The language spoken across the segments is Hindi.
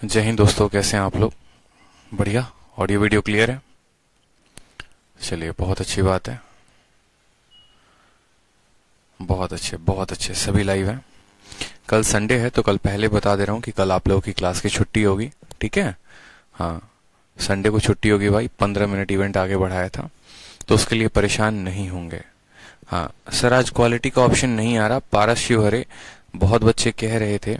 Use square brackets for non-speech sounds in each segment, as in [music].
जय हिंद दोस्तों, कैसे हैं आप लोग? बढ़िया ऑडियो वीडियो क्लियर है? चलिए, बहुत अच्छी बात है। बहुत अच्छे बहुत अच्छे, सभी लाइव हैं। कल संडे है तो कल पहले बता दे रहा हूँ कि कल आप लोगों की क्लास की छुट्टी होगी, ठीक है? हाँ संडे को छुट्टी होगी भाई, पंद्रह मिनट इवेंट आगे बढ़ाया था तो उसके लिए परेशान नहीं होंगे। हाँ सर आज क्वालिटी का ऑप्शन नहीं आ रहा, पारस शिवहरे बहुत बच्चे कह रहे थे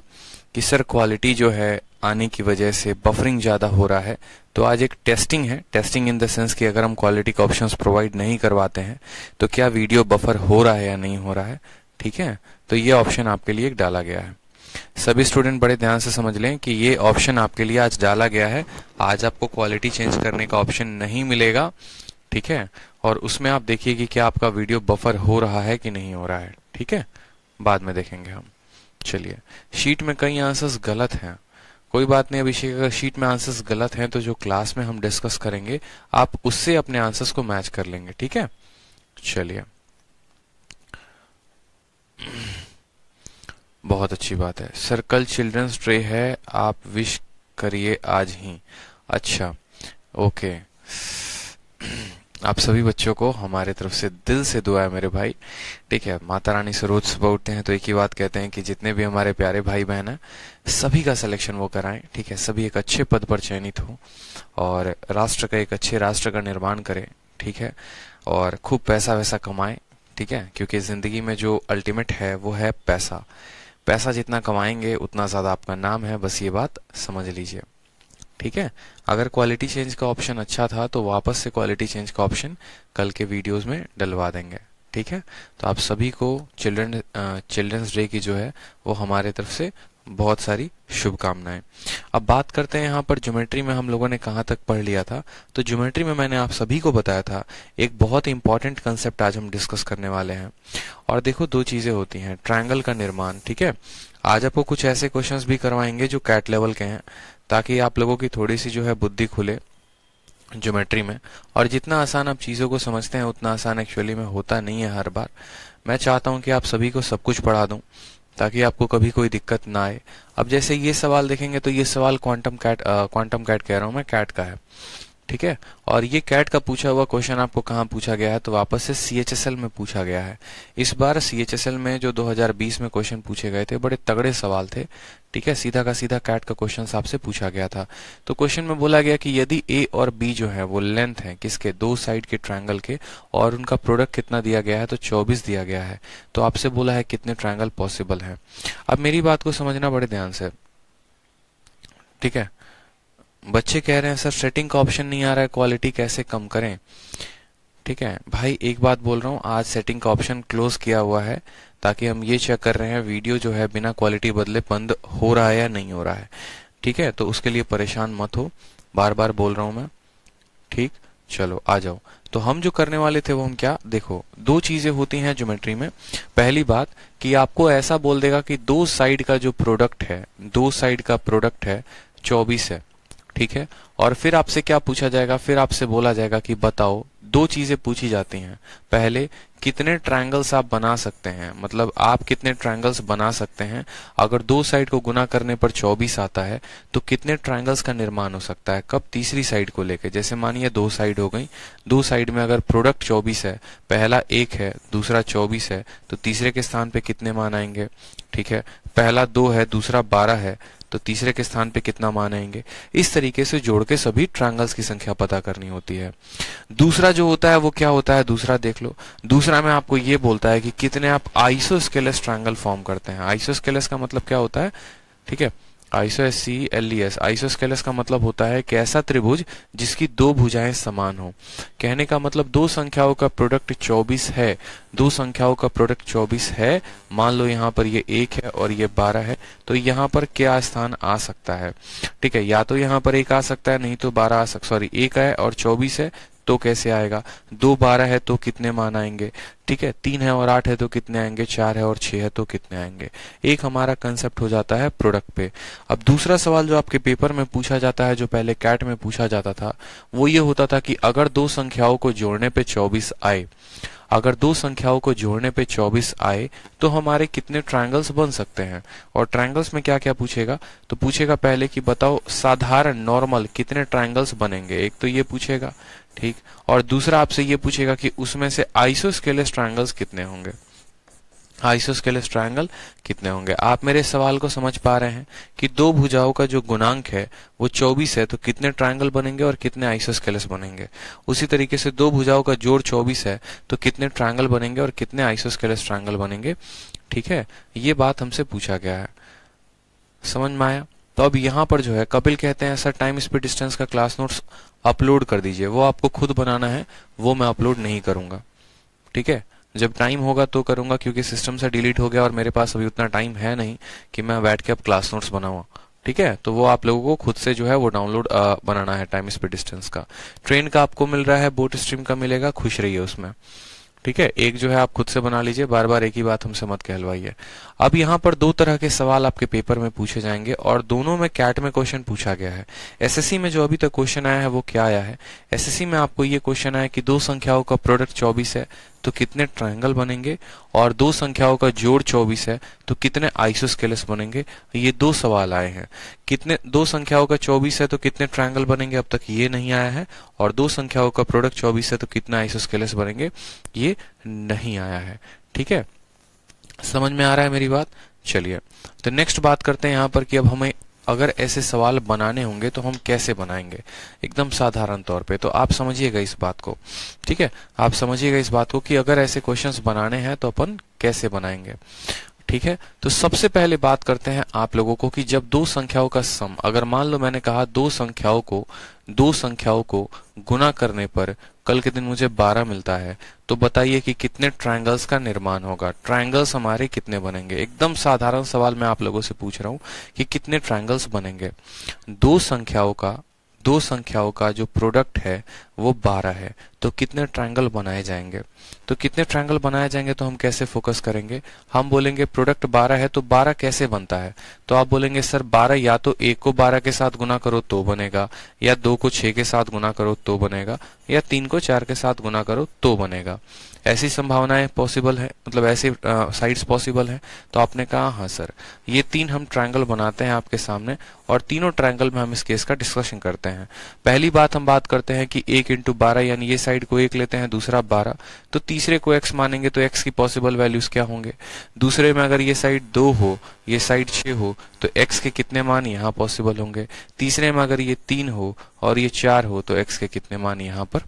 कि सर क्वालिटी जो है आने की वजह से बफरिंग ज़्यादा हो रहा है। तो आज एक टेस्टिंग है। टेस्टिंग इन द सेंस कि अगर हम क्वालिटी के ऑप्शंस प्रोवाइड नहीं करवाते हैं तो क्या वीडियो बफर हो रहा है या नहीं हो रहा है? ठीक है? तो ये ऑप्शन आपके लिए डाला गया है। सभी स्टूडेंट बड़े ध्यान से समझ लें कि ये ऑप्शन आपके लिए आज डाला गया है। आज आपको क्वालिटी चेंज करने का ऑप्शन नहीं मिलेगा। ठीक है? और उसमें आप देखिए कि क्या आपका वीडियो बफर हो रहा है कि नहीं हो रहा है। ठीक है? बाद में देखेंगे हम। चलिए। शीट में कई आंसर्स गलत हैं। कोई बात नहीं, अभिषेक, अगर शीट में आंसर्स गलत हैं तो जो क्लास में हम डिस्कस करेंगे, आप उससे अपने आंसर्स को मैच कर लेंगे, ठीक है? चलिए। बहुत अच्छी बात है। सर कल चिल्ड्रंस डे है, आप विश करिए आज ही। अच्छा ओके आप सभी बच्चों को हमारे तरफ़ से दिल से दुआ है मेरे भाई। ठीक है, माता रानी से रोज सुबह उठते हैं तो एक ही बात कहते हैं कि जितने भी हमारे प्यारे भाई बहन हैं, सभी का सिलेक्शन वो कराएँ, ठीक है? सभी एक अच्छे पद पर चयनित हो और राष्ट्र का एक अच्छे राष्ट्र का निर्माण करें, ठीक है? और खूब पैसा वैसा कमाएँ, ठीक है? क्योंकि ज़िंदगी में जो अल्टीमेट है, वो है पैसा। पैसा जितना कमाएँगे, उतना ज़्यादा आपका नाम है। बस ये बात समझ लीजिए। ठीक है? अगर क्वालिटी चेंज का ऑप्शन अच्छा था तो वापस से क्वालिटी चेंज का ऑप्शन कल के वीडियोस में डलवा देंगे। ठीक है? तो आप सभी को चिल्ड्रन चिल्ड्रंस डे की जो है, वो हमारे तरफ़ से बहुत सारी शुभकामनाएँ। अब बात करते हैं यहाँ पर ज्योमेट्री में हम लोगों ने कहाँ तक पढ़ लिया था? तो ज्योमेट्री में मैंने आप सभी को बताया था, एक बहुत इंपॉर्टेंट कंसेप्ट आज हम डिस्कस करने वाले हैं। और देखो, दो चीज़ें होती हैं ट्रायंगल का निर्माण, ठीक है? आज आपको कुछ ऐसे क्वेश्चंस भी करवाएँगे जो कैट लेवल के हैं। ताकि आप लोगों की थोड़ी सी जो है बुद्धि खुले ज्योमेट्री में। और जितना आसान आप चीज़ों को समझते हैं, उतना आसान एक्चुअली में होता नहीं है हर बार। मैं चाहता हूँ कि आप सभी को सब कुछ पढ़ा दूँ, ताकि आपको कभी कोई दिक्कत ना आए। अब जैसे ये सवाल देखेंगे तो ये सवाल क्वांटम कैट क्वांटम कैट कह रहा हूँ मैं कैट का है। ठीक है? और ये कैट का पूछा हुआ क्वेश्चन आपको कहाँ पूछा गया है? तो वापस से सीएचएसएल में पूछा गया है। इस बार सीएचएसएल में जो 2020 में क्वेश्चन पूछे गए थे, बड़े तगड़े सवाल थे। ठीक है, सीधा का सीधा कैट का क्वेश्चन आपसे पूछा गया था। तो क्वेश्चन में बोला गया कि यदि ए और बी जो है, वो लेंथ है किसके? दो साइड के ट्रायंगल के और उनका प्रोडक्ट कितना दिया गया है तो 24 दिया गया है। तो आपसे बोला है कितने ट्रायंगल पॉसिबल है। अब मेरी बात को समझना बड़े ध्यान से। ठीक है? बच्चे कह रहे हैं, सर सेटिंग का ऑप्शन नहीं आ रहा है क्वालिटी कैसे कम करें? ठीक है? भाई, एक बात बोल रहा हूँ, आज सेटिंग का ऑप्शन क्लोज किया हुआ है। ताकि हम ये चेक कर रहे हैं वीडियो जो है बिना क्वालिटी बदले बंद हो रहा है या नहीं हो रहा है। ठीक है? तो उसके लिए परेशान मत हो। बार बार बोल रहा हूँ मैं। ठीक? चलो, आ जाओ। तो हम जो करने वाले थे वो हम क्या? देखो, दो चीज़ें होती हैं ज्योमेट्री में। पहली बात कि आपको ऐसा बोल देगा कि दो साइड का जो प्रोडक्ट है, दो साइड का प्रोडक्ट है, चौबीस है। ठीक है? और फिर आपसे क्या पूछा जाएगा? फिर आपसे बोला जाएगा कि बताओ। दो चीज़ें पूछी जाती हैं। पहले, कितने ट्रायंगल्स आप बना सकते हैं? मतलब आप कितने ट्रायंगल्स बना सकते हैं? अगर दो साइड को गुना करने पर 24 आता है तो कितने ट्रायंगल्स का निर्माण हो सकता है? कब तीसरी साइड को लेकर जैसे मानिए, दो साइड हो गई। दो साइड में अगर प्रोडक्ट 24 है, पहला एक है, दूसरा 24 है तो तीसरे के स्थान पे कितने मान आएँगे? ठीक है। पहला दो है, दूसरा बारह है तो तीसरे के स्थान पे कितना मान आएँगे? इस तरीके से जोड़ के सभी ट्रायंगल्स की संख्या पता करनी होती है। दूसरा जो होता है, वो क्या होता है? दूसरा देख लो। दूसरा में आपको ये बोलता है कि कितने आप आइसोस्केलस ट्रायंगल फॉर्म करते हैं। आइसोस्केलस का मतलब क्या होता है? ठीक है? Iso S C, L S. Isosceles का मतलब होता है कि ऐसा त्रिभुज जिसकी दो भुजाएँ समान हो। कहने का मतलब दो संख्याओं का प्रोडक्ट 24 है। दो संख्याओं का प्रोडक्ट 24 है। मान लो यहाँ पर ये एक है और ये 12 है तो यहाँ पर क्या स्थान आ सकता है? ठीक है, या तो यहाँ पर एक आ सकता है, नहीं तो बारह आ सकता सॉरी, एक है और चौबीस है तो कैसे आएगा? दो बारह है तो कितने मान आएँगे? ठीक है, तीन है और आठ है तो कितने आएँगे? चार है और छह है तो कितने आएँगे? एक हमारा कंसेप्ट हो जाता है प्रोडक्ट पे। अब दूसरा सवाल जो आपके पेपर में पूछा जाता है, जो पहले कैट में पूछा जाता था, वो ये होता था कि अगर दो संख्याओं को जोड़ने पे चौबीस आए, अगर दो संख्याओं को जोड़ने पे 24 आए तो हमारे कितने ट्रायंगल्स बन सकते हैं? और ट्रायंगल्स में क्या क्या पूछेगा? तो पूछेगा पहले कि बताओ साधारण नॉर्मल कितने ट्रायंगल्स बनेंगे? एक तो ये पूछेगा ठीक? और दूसरा आपसे ये पूछेगा कि उसमें से आइसोस्केलेस ट्रायंगल्स कितने होंगे? आइसोस्केलेस ट्रायंगल कितने होंगे? आप मेरे सवाल को समझ पा रहे हैं कि दो भुजाओं का जो गुणांक है, वो 24 है तो कितने ट्रायंगल बनेंगे और कितने आइसोस्केलेस बनेंगे? उसी तरीके से दो भुजाओं का जोड़ 24 है तो कितने ट्रायंगल बनेंगे और कितने आइसोस्केलेस ट्रायंगल बनेंगे? ठीक है? ये बात हमसे पूछा गया है। समझ में आया? तो अब यहाँ पर जो है, कपिल कहते हैं, सर टाइम स्पीड डिस्टेंस का क्लास नोट्स अपलोड कर दीजिए। वो आपको खुद बनाना है, वो मैं अपलोड नहीं करूँगा। ठीक है? जब टाइम होगा तो करूँगा, क्योंकि सिस्टम से डिलीट हो गया और मेरे पास अभी उतना टाइम है नहीं कि मैं बैठ के अब क्लास नोट्स बनाऊँगा ठीक है? तो वो आप लोगों को खुद से जो है, वो डाउनलोड बनाना है टाइम स्पीड डिस्टेंस का। ट्रेन का आपको मिल रहा है बोट स्ट्रीम का मिलेगा, खुश रहिए उसमें। ठीक है? एक जो है आप खुद से बना लीजिए बार बार एक ही बात हमसे मत कहलवाइए। अब यहाँ पर दो तरह के सवाल आपके पेपर में पूछे जाएँगे और दोनों में कैट में क्वेश्चन पूछा गया है। एसएससी में जो अभी तक क्वेश्चन आया है वो क्या आया है? एसएससी में आपको ये क्वेश्चन आया कि दो संख्याओं का प्रोडक्ट चौबीस है तो कितने ट्रायंगल बनेंगे? और दो संख्याओं का जोड़ 24 है तो कितने आइसोस्केलेस बनेंगे? ये दो सवाल आए हैं। कितने, दो संख्याओं का 24 है तो कितने ट्रायंगल बनेंगे? अब तक ये नहीं आया है। और दो संख्याओं का प्रोडक्ट 24 है तो कितने आइसोस्केलेस बनेंगे? ये नहीं आया है। ठीक है? समझ में आ रहा है मेरी बात? चलिए। तो नेक्स्ट बात करते हैं यहाँ पर कि अब हमें अगर ऐसे सवाल बनाने होंगे तो हम कैसे बनाएँगे? एकदम साधारण तौर पे। तो आप समझिएगा इस बात को। ठीक है? आप समझिएगा इस बात को कि अगर ऐसे क्वेश्चंस बनाने हैं तो अपन कैसे बनाएँगे? ठीक है? तो सबसे पहले बात करते हैं आप लोगों को कि जब दो संख्याओं का सम अगर मान लो मैंने कहा दो संख्याओं को, दो संख्याओं को गुना करने पर कल के दिन मुझे 12 मिलता है तो बताइए कि कितने ट्रायंगल्स का निर्माण होगा? ट्रायंगल्स हमारे कितने बनेंगे? एकदम साधारण सवाल मैं आप लोगों से पूछ रहा हूँ कि कितने ट्रायंगल्स बनेंगे? दो संख्याओं का दो संख्याओं का जो प्रोडक्ट है, वो 12 है। तो कितने ट्रायंगल बनाए जाएँगे? तो कितने ट्रायंगल बनाए जाएँगे तो हम कैसे फोकस करेंगे? हम बोलेंगे प्रोडक्ट 12 है तो 12 कैसे बनता है? तो आप बोलेंगे, सर 12 या तो एक को 12 के साथ गुना करो तो बनेगा, या दो को छह के साथ गुना करो तो बनेगा, या तीन को चार के साथ गुना करो तो बनेगा। ऐसी संभावनाएँ पॉसिबल है मतलब ऐसे साइड्स पॉसिबल है तो आपने कहा हाँ सर ये तीन हम ट्रायंगल बनाते हैं आपके सामने और तीनों ट्रायंगल में हम इस केस का डिस्कशन करते हैं। पहली बात हम बात करते हैं कि एक इंटू बारह, यानी ये साइड को एक लेते हैं, दूसरा बारह। तो तीसरे को एक्स मानेंगे तो एक्स की पॉसिबल वैल्यूज़ क्या होंगे? दूसरे में अगर ये साइड दो हो, ये साइड छह हो तो एक्स के कितने मान यहाँ पॉसिबल होंगे? तीसरे में अगर ये तीन हो और ये चार हो तो एक्स के कितने मान यहाँ पर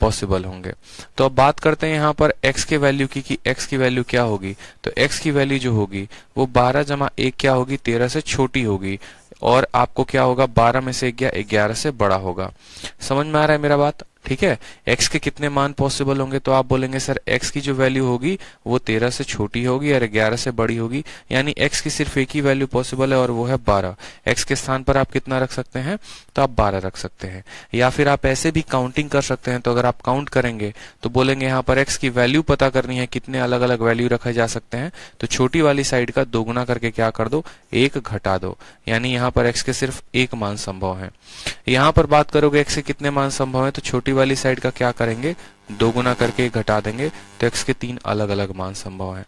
पॉसिबल होंगे। तो अब बात करते हैं यहाँ पर x के वैल्यू की कि x की वैल्यू क्या होगी। तो x की वैल्यू जो होगी, वो 12 जमा एक क्या होगी? 13 से छोटी होगी। और आपको क्या होगा? 12 में से ग्यारह से बड़ा होगा। समझ में आ रहा है मेरा बात? ठीक है? X के कितने मान पॉसिबल होंगे? तो आप बोलेंगे, सर, x की जो वैल्यू होगी, वो 13 से छोटी होगी और 11 से बड़ी होगी। यानी x की सिर्फ़ एक ही वैल्यू पॉसिबल है और वो है 12 x के स्थान पर आप कितना रख सकते हैं? तो आप 12 रख सकते हैं। या फिर आप ऐसे भी काउंटिंग कर सकते हैं तो अगर आप काउंट करेंगे तो बोलेंगे, यहाँ पर एक्स की वैल्यू पता करनी है, कितने अलग अलग वैल्यू रखे जा सकते हैं? तो छोटी वाली साइड का दोगुना करके क्या कर दो? एक घटा दो। यानी यहाँ पर एक्स के सिर्फ़ एक मान संभव है। यहाँ पर बात करोगे एक्स के कितने मान संभव है? तो छोटी वाली साइड का क्या करेंगे? दो गुना करके घटा देंगे। तो x के तीन अलग अलग मान संभव है।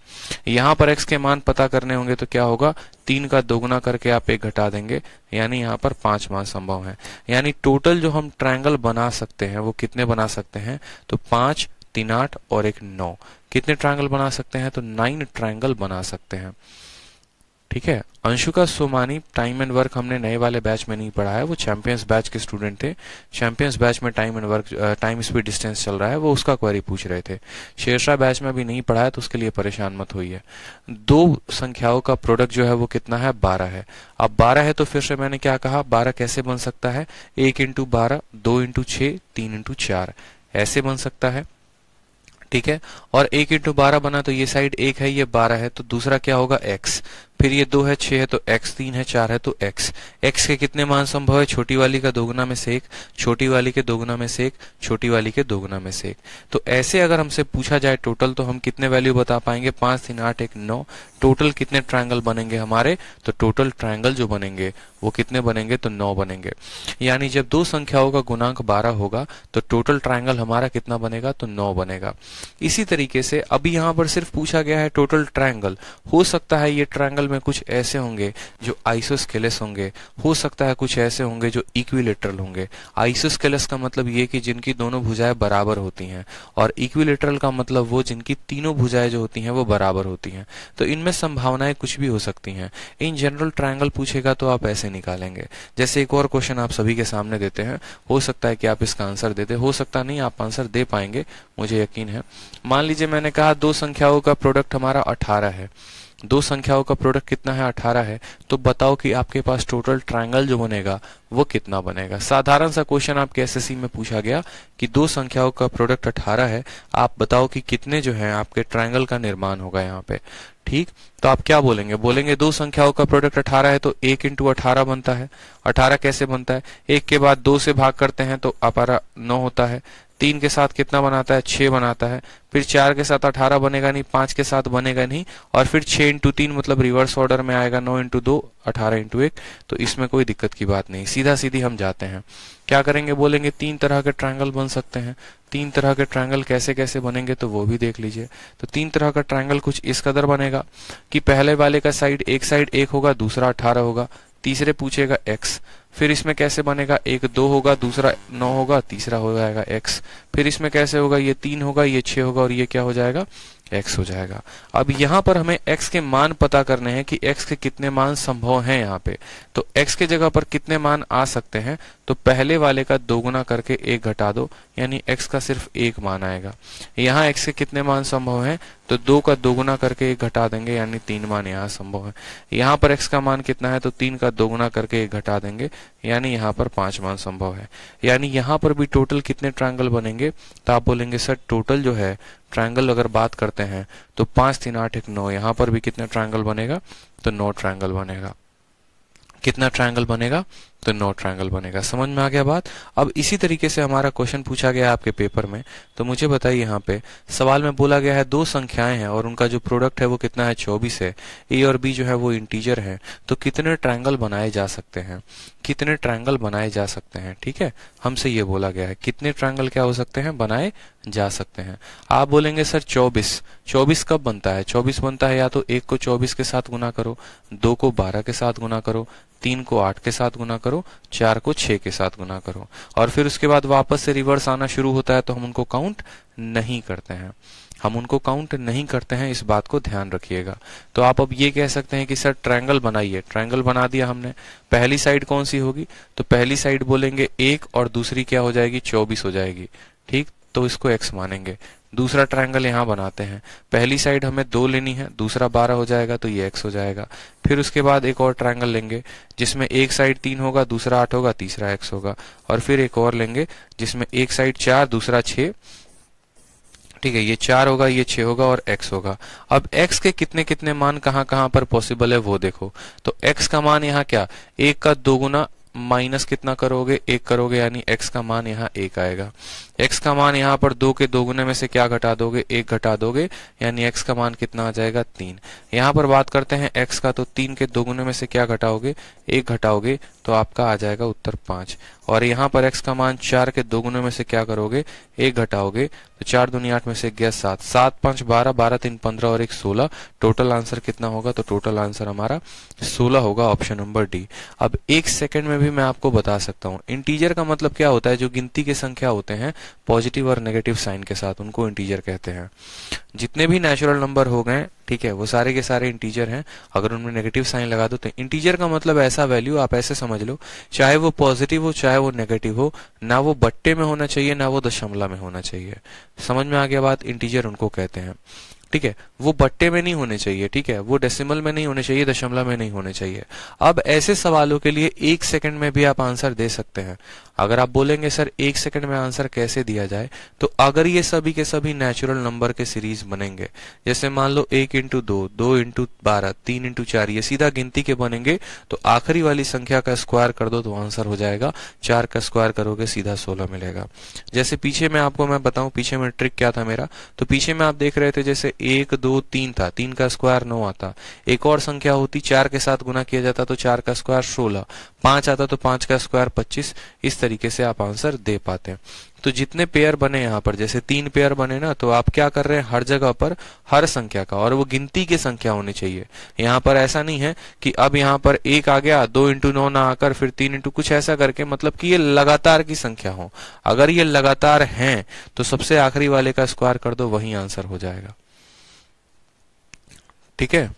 यहाँ पर x के मान पता करने होंगे तो क्या होगा? तीन का दोगुना करके आप एक घटा देंगे। यानी यहाँ पर पाँच मान संभव है। यानी टोटल जो हम ट्रायंगल बना सकते हैं, वो कितने बना सकते हैं? तो पाँच, तीन आठ और एक नौ। कितने ट्रायंगल बना सकते हैं? तो नाइन ट्रायंगल बना सकते हैं। ठीक है? Anshuka Somani time and work हमने नए वाले बैच में नहीं पढ़ा है। वो चैंपियंस बैच के स्टूडेंट थे। चैंपियंस बैच में time and work time speed distance चल रहा है। वो उसका क्वेरी पूछ रहे थे। शेरशाह बैच में भी नहीं पढ़ा है तो उसके लिए परेशान मत होइए। दो संख्याओं का प्रोडक्ट जो है, वो कितना है? बारह है। अब बारह है तो फिर से मैंने क्या कहा? बारह कैसे बन सकता है? एक इंटू बारह, दो इंटू छ तीन इंटू चार। ऐसे बन सकता है। ठीक है? और एक इंटू बारह बना तो ये साइड एक है, ये बारह है। तो दूसरा क्या होगा? एक्स फिर ये दो है, छह है तो एक्स तीन है, चार है तो एक्स एक्स के कितने मान संभव है? छोटी वाली का दोगुना में से एक, छोटी वाली के दोगुना में से एक, छोटी वाली के दोगुना में से एक। तो ऐसे अगर हमसे पूछा जाए टोटल तो हम कितने वैल्यू बता पाएँगे? पाँच, तीन, आठ, एक, नौ। टोटल कितने ट्रायंगल बनेंगे हमारे? तो टोटल ट्रायंगल जो बनेंगे, वो कितने बनेंगे? तो नौ बनेंगे। यानी जब दो संख्याओं का गुणांक बारह होगा तो टोटल ट्रायंगल हमारा कितना बनेगा? तो नौ बनेगा। इसी तरीके से, अभी यहाँ पर सिर्फ़ पूछा गया है टोटल ट्रायंगल हो सकता है ये ट्रायंगल में कुछ ऐसे होंगे जो आइसोस्केलेस होंगे। हो सकता है कुछ ऐसे होंगे जो इक्विलेटरल होंगे। आइसोस्केलेस का मतलब ये कि जिनकी दोनों भुजाएँ बराबर होती हैं और इक्विलेटरल का मतलब वो जिनकी तीनों भुजाएँ जो होती हैं वो बराबर होती हैं। तो इनमें संभावनाएँ कुछ भी हो सकती हैं। इन जनरल ट्राइंगल पूछेगा तो आप ऐसे निकालेंगे। जैसे एक और क्वेश्चन आप सभी के सामने देते हैं। हो सकता है कि आप इसका आंसर दे दे। हो सकता नहीं, आप आंसर दे पाएँगे। मुझे यकीन है। मान लीजिए मैंने कहा दो संख्याओं का प्रोडक्ट हमारा अठारह है। दो संख्याओं का प्रोडक्ट कितना है? अठारह है। तो बताओ कि आपके पास टोटल ट्रायंगल जो बनेगा, वो कितना बनेगा? साधारण सा क्वेश्चन आपके एसएससी में पूछा गया कि दो संख्याओं का प्रोडक्ट अठारह है। आप बताओ कि कितने जो है आपके ट्रायंगल का निर्माण होगा यहाँ पे। ठीक? तो आप क्या बोलेंगे? बोलेंगे दो संख्याओं का प्रोडक्ट अठारह है तो एक इंटू अठारह बनता है। अठारह कैसे बनता है? एक के बाद दो से भाग करते हैं तो अपारा नौ होता है। तीन के साथ कितना बनाता है? छह बनाता है। फिर चार के साथ अठारह बनेगा नहीं, पाँच के साथ बनेगा नहीं, और फिर छह इंटू तीन मतलब रिवर्स ऑर्डर में आएगा, नौ इंटू दो, अठारह इंटू एक। तो इसमें कोई दिक्कत की बात नहीं। सीधा सीधी हम जाते हैं। क्या करेंगे? बोलेंगे तीन तरह के ट्रायंगल बन सकते हैं। तीन तरह के ट्रायंगल कैसे कैसे बनेंगे तो वो भी देख लीजिए। तो तीन तरह का ट्रायंगल कुछ इस कदर बनेगा कि पहले वाले का साइड एक साइड एक होगा, दूसरा अठारह होगा। तीसरे पूछेगा एक्स फिर इसमें कैसे बनेगा एक दो होगा, दूसरा नौ होगा, तीसरा हो जाएगा एक्स फिर इसमें कैसे होगा, ये तीन होगा, ये छह होगा और ये क्या हो जाएगा? एक्स हो जाएगा। अब यहाँ पर हमें एक्स के मान पता करने हैं कि एक्स के कितने मान संभव हैं यहाँ पे। तो एक्स के जगह पर कितने मान आ सकते हैं? तो पहले वाले का दोगुना करके एक घटा दो, यानी एक्स का सिर्फ़ एक मान आएगा। यहाँ एक्स के कितने मान संभव हैं? तो दो का दोगुना करके एक घटा देंगे, यानी तीन मान यहाँ संभव है। यहाँ पर एक्स का मान कितना है तो तीन का दोगुना करके एक घटा देंगे, यानी यहाँ पर पाँच मान संभव है। यानी यहाँ पर भी टोटल कितने ट्रायंगल बनेंगे? तो आप बोलेंगे, सर टोटल जो है ट्रायंगल अगर बात करते हैं तो पाँच, तीन, आठ, एक, नौ, यहाँ पर भी कितने ट्रायंगल बनेगा? तो नौ ट्रायंगल बनेगा। कितना ट्रायंगल बनेगा? तो नो ट्रायंगल बनेगा। समझ में आ गया बात? अब इसी तरीके से हमारा क्वेश्चन पूछा गया आपके पेपर में। तो मुझे बताइए यहाँ पे, सवाल में बोला गया है दो संख्याएँ हैं और उनका जो प्रोडक्ट है वो कितना है? चौबीस है। ए और बी जो है वो इंटीजर है। तो कितने ट्रायंगल बनाए जा सकते हैं? कितने ट्रायंगल बनाए जा सकते हैं? ठीक है? हमसे ये बोला गया है। कितने ट्रायंगल क्या हो सकते हैं? बनाए जा सकते हैं। आप बोलेंगे, सर, चौबीस। चौबीस कब बनता है? चौबीस बनता है या तो एक को चौबीस के साथ गुना करो, दो को बारह के साथ गुना करो, तीन को आठ के साथ गुना करो चार को छह के साथ गुना करो। और फिर उसके बाद वापस से रिवर्स आना शुरू होता है तो हम उनको काउंट नहीं करते हैं। हम उनको काउंट नहीं करते हैं, इस बात को ध्यान रखिएगा। तो आप अब ये कह सकते हैं कि सर ट्रायंगल बनाइए। ट्रायंगल बना दिया हमने। पहली साइड कौन सी होगी? तो पहली साइड बोलेंगे एक और दूसरी क्या हो जाएगी? चौबीस हो जाएगी। ठीक? तो इसको एक्स मानेंगे। दूसरा ट्रायंगल यहाँ बनाते हैं। पहली साइड हमें दो लेनी है, दूसरा बारह हो जाएगा तो ये एक्स हो जाएगा। फिर उसके बाद एक और ट्रायंगल लेंगे, जिसमें एक साइड तीन होगा, दूसरा आठ होगा, तीसरा एक्स होगा। और फिर एक और लेंगे, जिसमें एक साइड चार, दूसरा छह। ठीक है, ये चार होगा, ये छह होगा और एक्स होगा। अब एक्स के कितने कितने मान कहाँ कहाँ पर पॉसिबल है वो देखो। तो एक्स का मान यहाँ क्या? एक का दो गुना माइनस कितना करोगे? एक करोगे, यानी एक्स का मान यहाँ एक आएगा। एक्स का मान यहाँ पर दो के दोगुने में से क्या घटा दोगे? एक घटा दोगे, यानी एक्स का मान कितना आ जाएगा? तीन। यहाँ पर बात करते हैं एक्स का तो तीन के दोगुने में से क्या घटाओगे? एक घटाओगे तो आपका आ जाएगा उत्तर पाँच। और यहाँ पर एक्स का मान चार के दोगुने में से क्या करोगे? एक घटाओगे तो चार दुनिया आठ में से ग्यारह सात। सात, पाँच, बारह बारह, तीन, पंद्रह और एक सोलह। टोटल आंसर कितना होगा? तो टोटल आंसर हमारा सोलह होगा ऑप्शन नंबर डी अब एक सेकंड में भी मैं आपको बता सकता हूँ। इंटीजर का मतलब क्या होता है? जो गिनती की संख्या होते हैं पॉजिटिव और नेगेटिव साइन के साथ उनको इंटीजर कहते हैं। जितने भी नेचुरल नंबर हो गए, ठीक है, वो सारे के सारे इंटीजर हैं। अगर उनमें नेगेटिव साइन लगा दो तो इंटीजर का मतलब ऐसा वैल्यू आप ऐसे समझ लो, चाहे वो पॉजिटिव हो, चाहे वो नेगेटिव हो, ना वो बट्टे में होना चाहिए, ना वो दशमला में होना चाहिए। समझ में आ गया बात? इंटीजर उनको कहते हैं। ठीक है, वो बट्टे में नहीं होने चाहिए, ठीक है, वो डेसिमल में नहीं होने चाहिए, दशमलव में नहीं होने चाहिए। अब ऐसे सवालों के लिए एक सेकंड में भी आप आंसर दे सकते हैं। अगर आप बोलेंगे, सर, एक सेकंड में आंसर कैसे दिया जाए? तो अगर ये सभी के सभी नेचुरल नंबर के सीरीज़ बनेंगे, जैसे मान लो एक इंटू दो दो इंटू बारह, तीन इंटू चार, ये सीधा गिनती के बनेंगे तो आखिरी वाली संख्या का स्क्वायर कर दो तो आंसर हो जाएगा। चार का स्क्वायर करोगे, सीधा सोलह मिलेगा। जैसे पीछे में आपको मैं बताऊँ, पीछे में ट्रिक क्या था मेरा? तो पीछे में आप देख रहे थे, जैसे एक, दो, तीन था, तीन का स्क्वायर नौ आता। एक और संख्या होती, चार के साथ गुना किया जाता तो चार का स्क्वायर सोलह। पाँच आता तो पाँच का स्क्वायर पच्चीस। इस तरीके से आप आंसर दे पाते हैं। तो जितने पेयर बने यहाँ पर, जैसे तीन पेयर बने ना तो आप क्या कर रहे हैं? हर जगह पर हर संख्या का, और वो गिनती की संख्या होनी चाहिए। यहाँ पर ऐसा नहीं है कि अब यहाँ पर एक आ गया, दो इंटू नौ ना आकर फिर तीन इंटू कुछ ऐसा करके मतलब कि ये लगातार की संख्या हो। अगर ये लगातार हैं तो सबसे आखिरी वाले का स्क्वायर कर दो, वही आंसर हो जाएगा। ठीक है?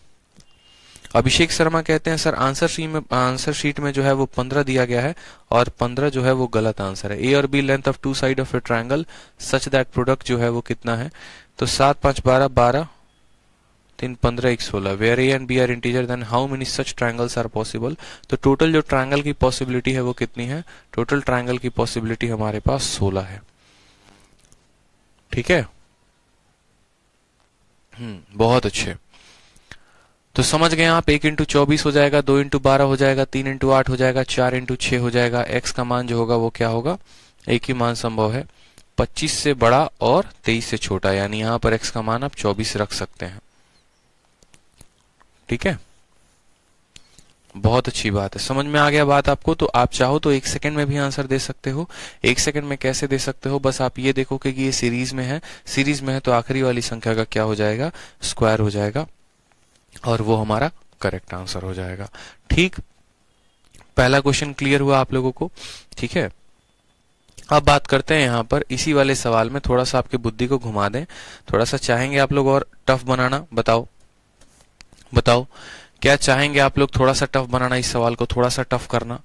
अभिषेक शर्मा कहते हैं, सर, आंसर शीट में, आंसर शीट में जो है वो पंद्रह दिया गया है और पंद्रह जो है वो गलत आंसर है। ए और B length of two side of a triangle such that product जो है वो कितना है? तो सात, पाँच, बारह बारह, तीन, पंद्रह, एक, सोलह। Where A and B are integer then how many such triangles are possible तो टोटल जो ट्रायंगल की पॉसिबिलिटी है वो कितनी है? टोटल ट्रायंगल की पॉसिबिलिटी हमारे पास सोलह है। ठीक है? हम्म बहुत अच्छे। तो समझ गए आप, एक इंटू चौबीस हो जाएगा, दो इंटू बारह हो जाएगा, तीन इंटू आठ हो जाएगा, चार इंटू छह हो जाएगा। एक्स का मान जो होगा वो क्या होगा? एक ही मान संभव है। पच्चीस से बड़ा और तेईस से छोटा, यानी यहाँ पर एक्स का मान आप चौबीस रख सकते हैं। ठीक है? बहुत अच्छी बात है। समझ में आ गया बात आपको? तो आप चाहो तो एक सेकंड में भी आंसर दे सकते हो। एक सेकंड में कैसे दे सकते हो? बस आप ये देखो कि ये सीरीज़ में है। सीरीज़ में है तो आखिरी वाली संख्या का क्या हो जाएगा? स्क्वायर हो जाएगा। और वो हमारा करेक्ट आंसर हो जाएगा। ठीक? पहला क्वेश्चन क्लियर हुआ आप लोगों को? ठीक है? अब बात करते हैं यहाँ पर। इसी वाले सवाल में थोड़ा सा आपकी बुद्धि को घुमा दें। थोड़ा सा चाहेंगे आप लोग और टफ बनाना? बताओ। बताओ। क्या चाहेंगे आप लोग थोड़ा सा टफ बनाना इस सवाल को? थोड़ा सा टफ करना?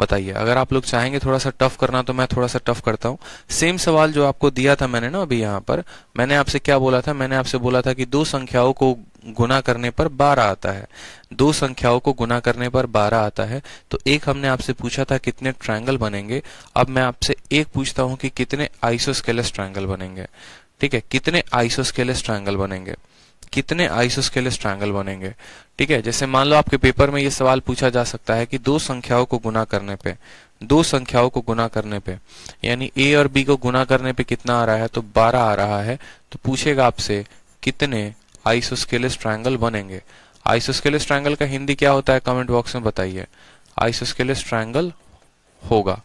बताइए। अगर आप लोग चाहेंगे थोड़ा सा टफ करना तो मैं थोड़ा सा टफ करता हूँ। सेम सवाल जो आपको दिया था मैंने ना अभी यहाँ पर, मैंने आपसे क्या बोला था? मैंने आपसे बोला था कि दो संख्याओं को गुना करने पर बारह आता है। दो संख्याओं को गुना करने पर बारह आता है। तो एक हमने आपसे पूछा था कितने ट्रायंगल बनेंगे। अब मैं आपसे एक पूछता हूँ कि कितने आइसोस्केलस ट्रायंगल बनेंगे। ठीक है? कितने आइसोस्केलस ट्रायंगल बनेंगे? कितने आइसोस्केलस ट्रायंगल बनेंगे? ठीक है? जैसे मान लो आपके पेपर में ये सवाल पूछा जा सकता है कि दो संख्याओं को गुना करने पे, दो संख्याओं को गुना करने पे, यानी ए और बी को गुना करने पे कितना आ रहा है? तो 12 आ रहा है। तो पूछेगा आपसे, कितने आइसोस्केलस ट्रायंगल बनेंगे। आइसोस्केलस ट्रायंगल का हिंदी क्या होता है? कमेंट बॉक्स में बताइए। आइसोस्केलस ट्रायंगल होगा।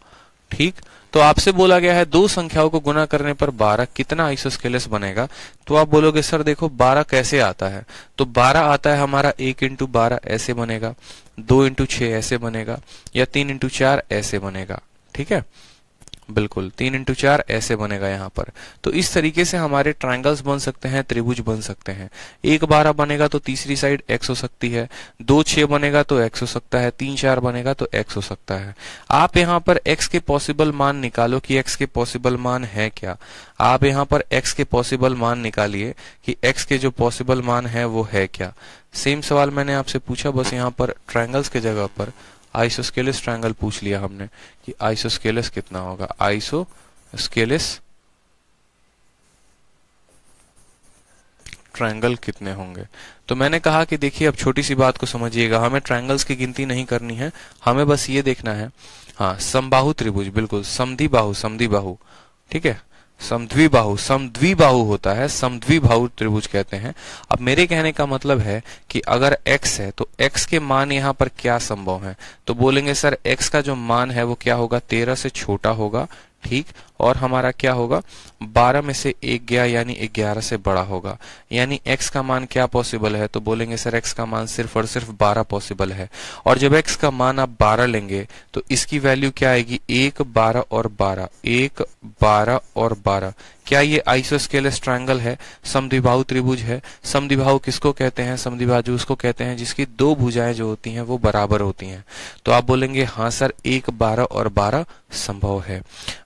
ठीक? तो आपसे बोला गया है, दो संख्याओं को गुना करने पर 12 कितना आइसोस्केलस बनेगा? तो आप बोलोगे, सर, देखो 12 कैसे आता है? तो 12 आता है हमारा एक इंटू बारह ऐसे बनेगा, दो इंटू छ ऐसे बनेगा, या तीन इंटू चार ऐसे बनेगा। ठीक है? बिल्कुल, तीन इंटू चार ऐसे बनेगा यहाँ पर। तो इस तरीके से हमारे ट्राइंगल्स बन सकते हैं, त्रिभुज बन सकते हैं। एक बारह बनेगा तो तीसरी साइड एक्स हो सकती है। दो छह बनेगा तो एक्स हो सकता है। तीन चार बनेगा तो एक्स हो सकता है। आप यहाँ पर एक्स के पॉसिबल मान निकालो कि एक्स के पॉसिबल मान है क्या? आप यहाँ पर एक्स के पॉसिबल मान निकालिए कि एक्स के जो पॉसिबल मान है वो है क्या? सेम सवाल मैंने आपसे पूछा, बस यहाँ पर ट्राइंगल्स के जगह पर। आइसोस्केलिस ट्रायंगल पूछ लिया हमने कि आइसोस्केलिस कितना होगा? आइसोस्केलिस ट्रायंगल कितने होंगे? तो मैंने कहा कि देखिए, अब छोटी सी बात को समझिएगा। हमें ट्रायंगल्स की गिनती नहीं करनी है। हमें बस ये देखना है। हाँ समबाहु त्रिभुज, बिल्कुल। समधि बाहु समधि बाहु ठीक है? समद्विबाहु समद्विबाहु होता है, समद्विबाहु त्रिभुज कहते हैं। अब मेरे कहने का मतलब है कि अगर x है तो x के मान यहाँ पर क्या संभव है? तो बोलेंगे, सर, x का जो मान है, वो क्या होगा? तेरह से छोटा होगा, ठीक? और हमारा क्या होगा? 12 में से एक गया, यानी 11 से बड़ा होगा। यानी x का मान क्या पॉसिबल है? तो बोलेंगे, सर, x का मान सिर्फ़ और सिर्फ़ 12 पॉसिबल है। और जब x का मान आप 12 लेंगे तो इसकी वैल्यू क्या आएगी? एक, बारह और बारह। एक, बारह और बारह। क्या ये आइसोस्केलस ट्रायंगल है? समद्विबाहु त्रिभुज है। समद्विबाहु किसको कहते हैं? समद्विबाहु उसको कहते हैं, जिसकी दो भुजाएँ जो होती हैं, वो बराबर होती हैं। तो आप बोलेंगे हाँ सर, एक, बारह और बारह संभव है।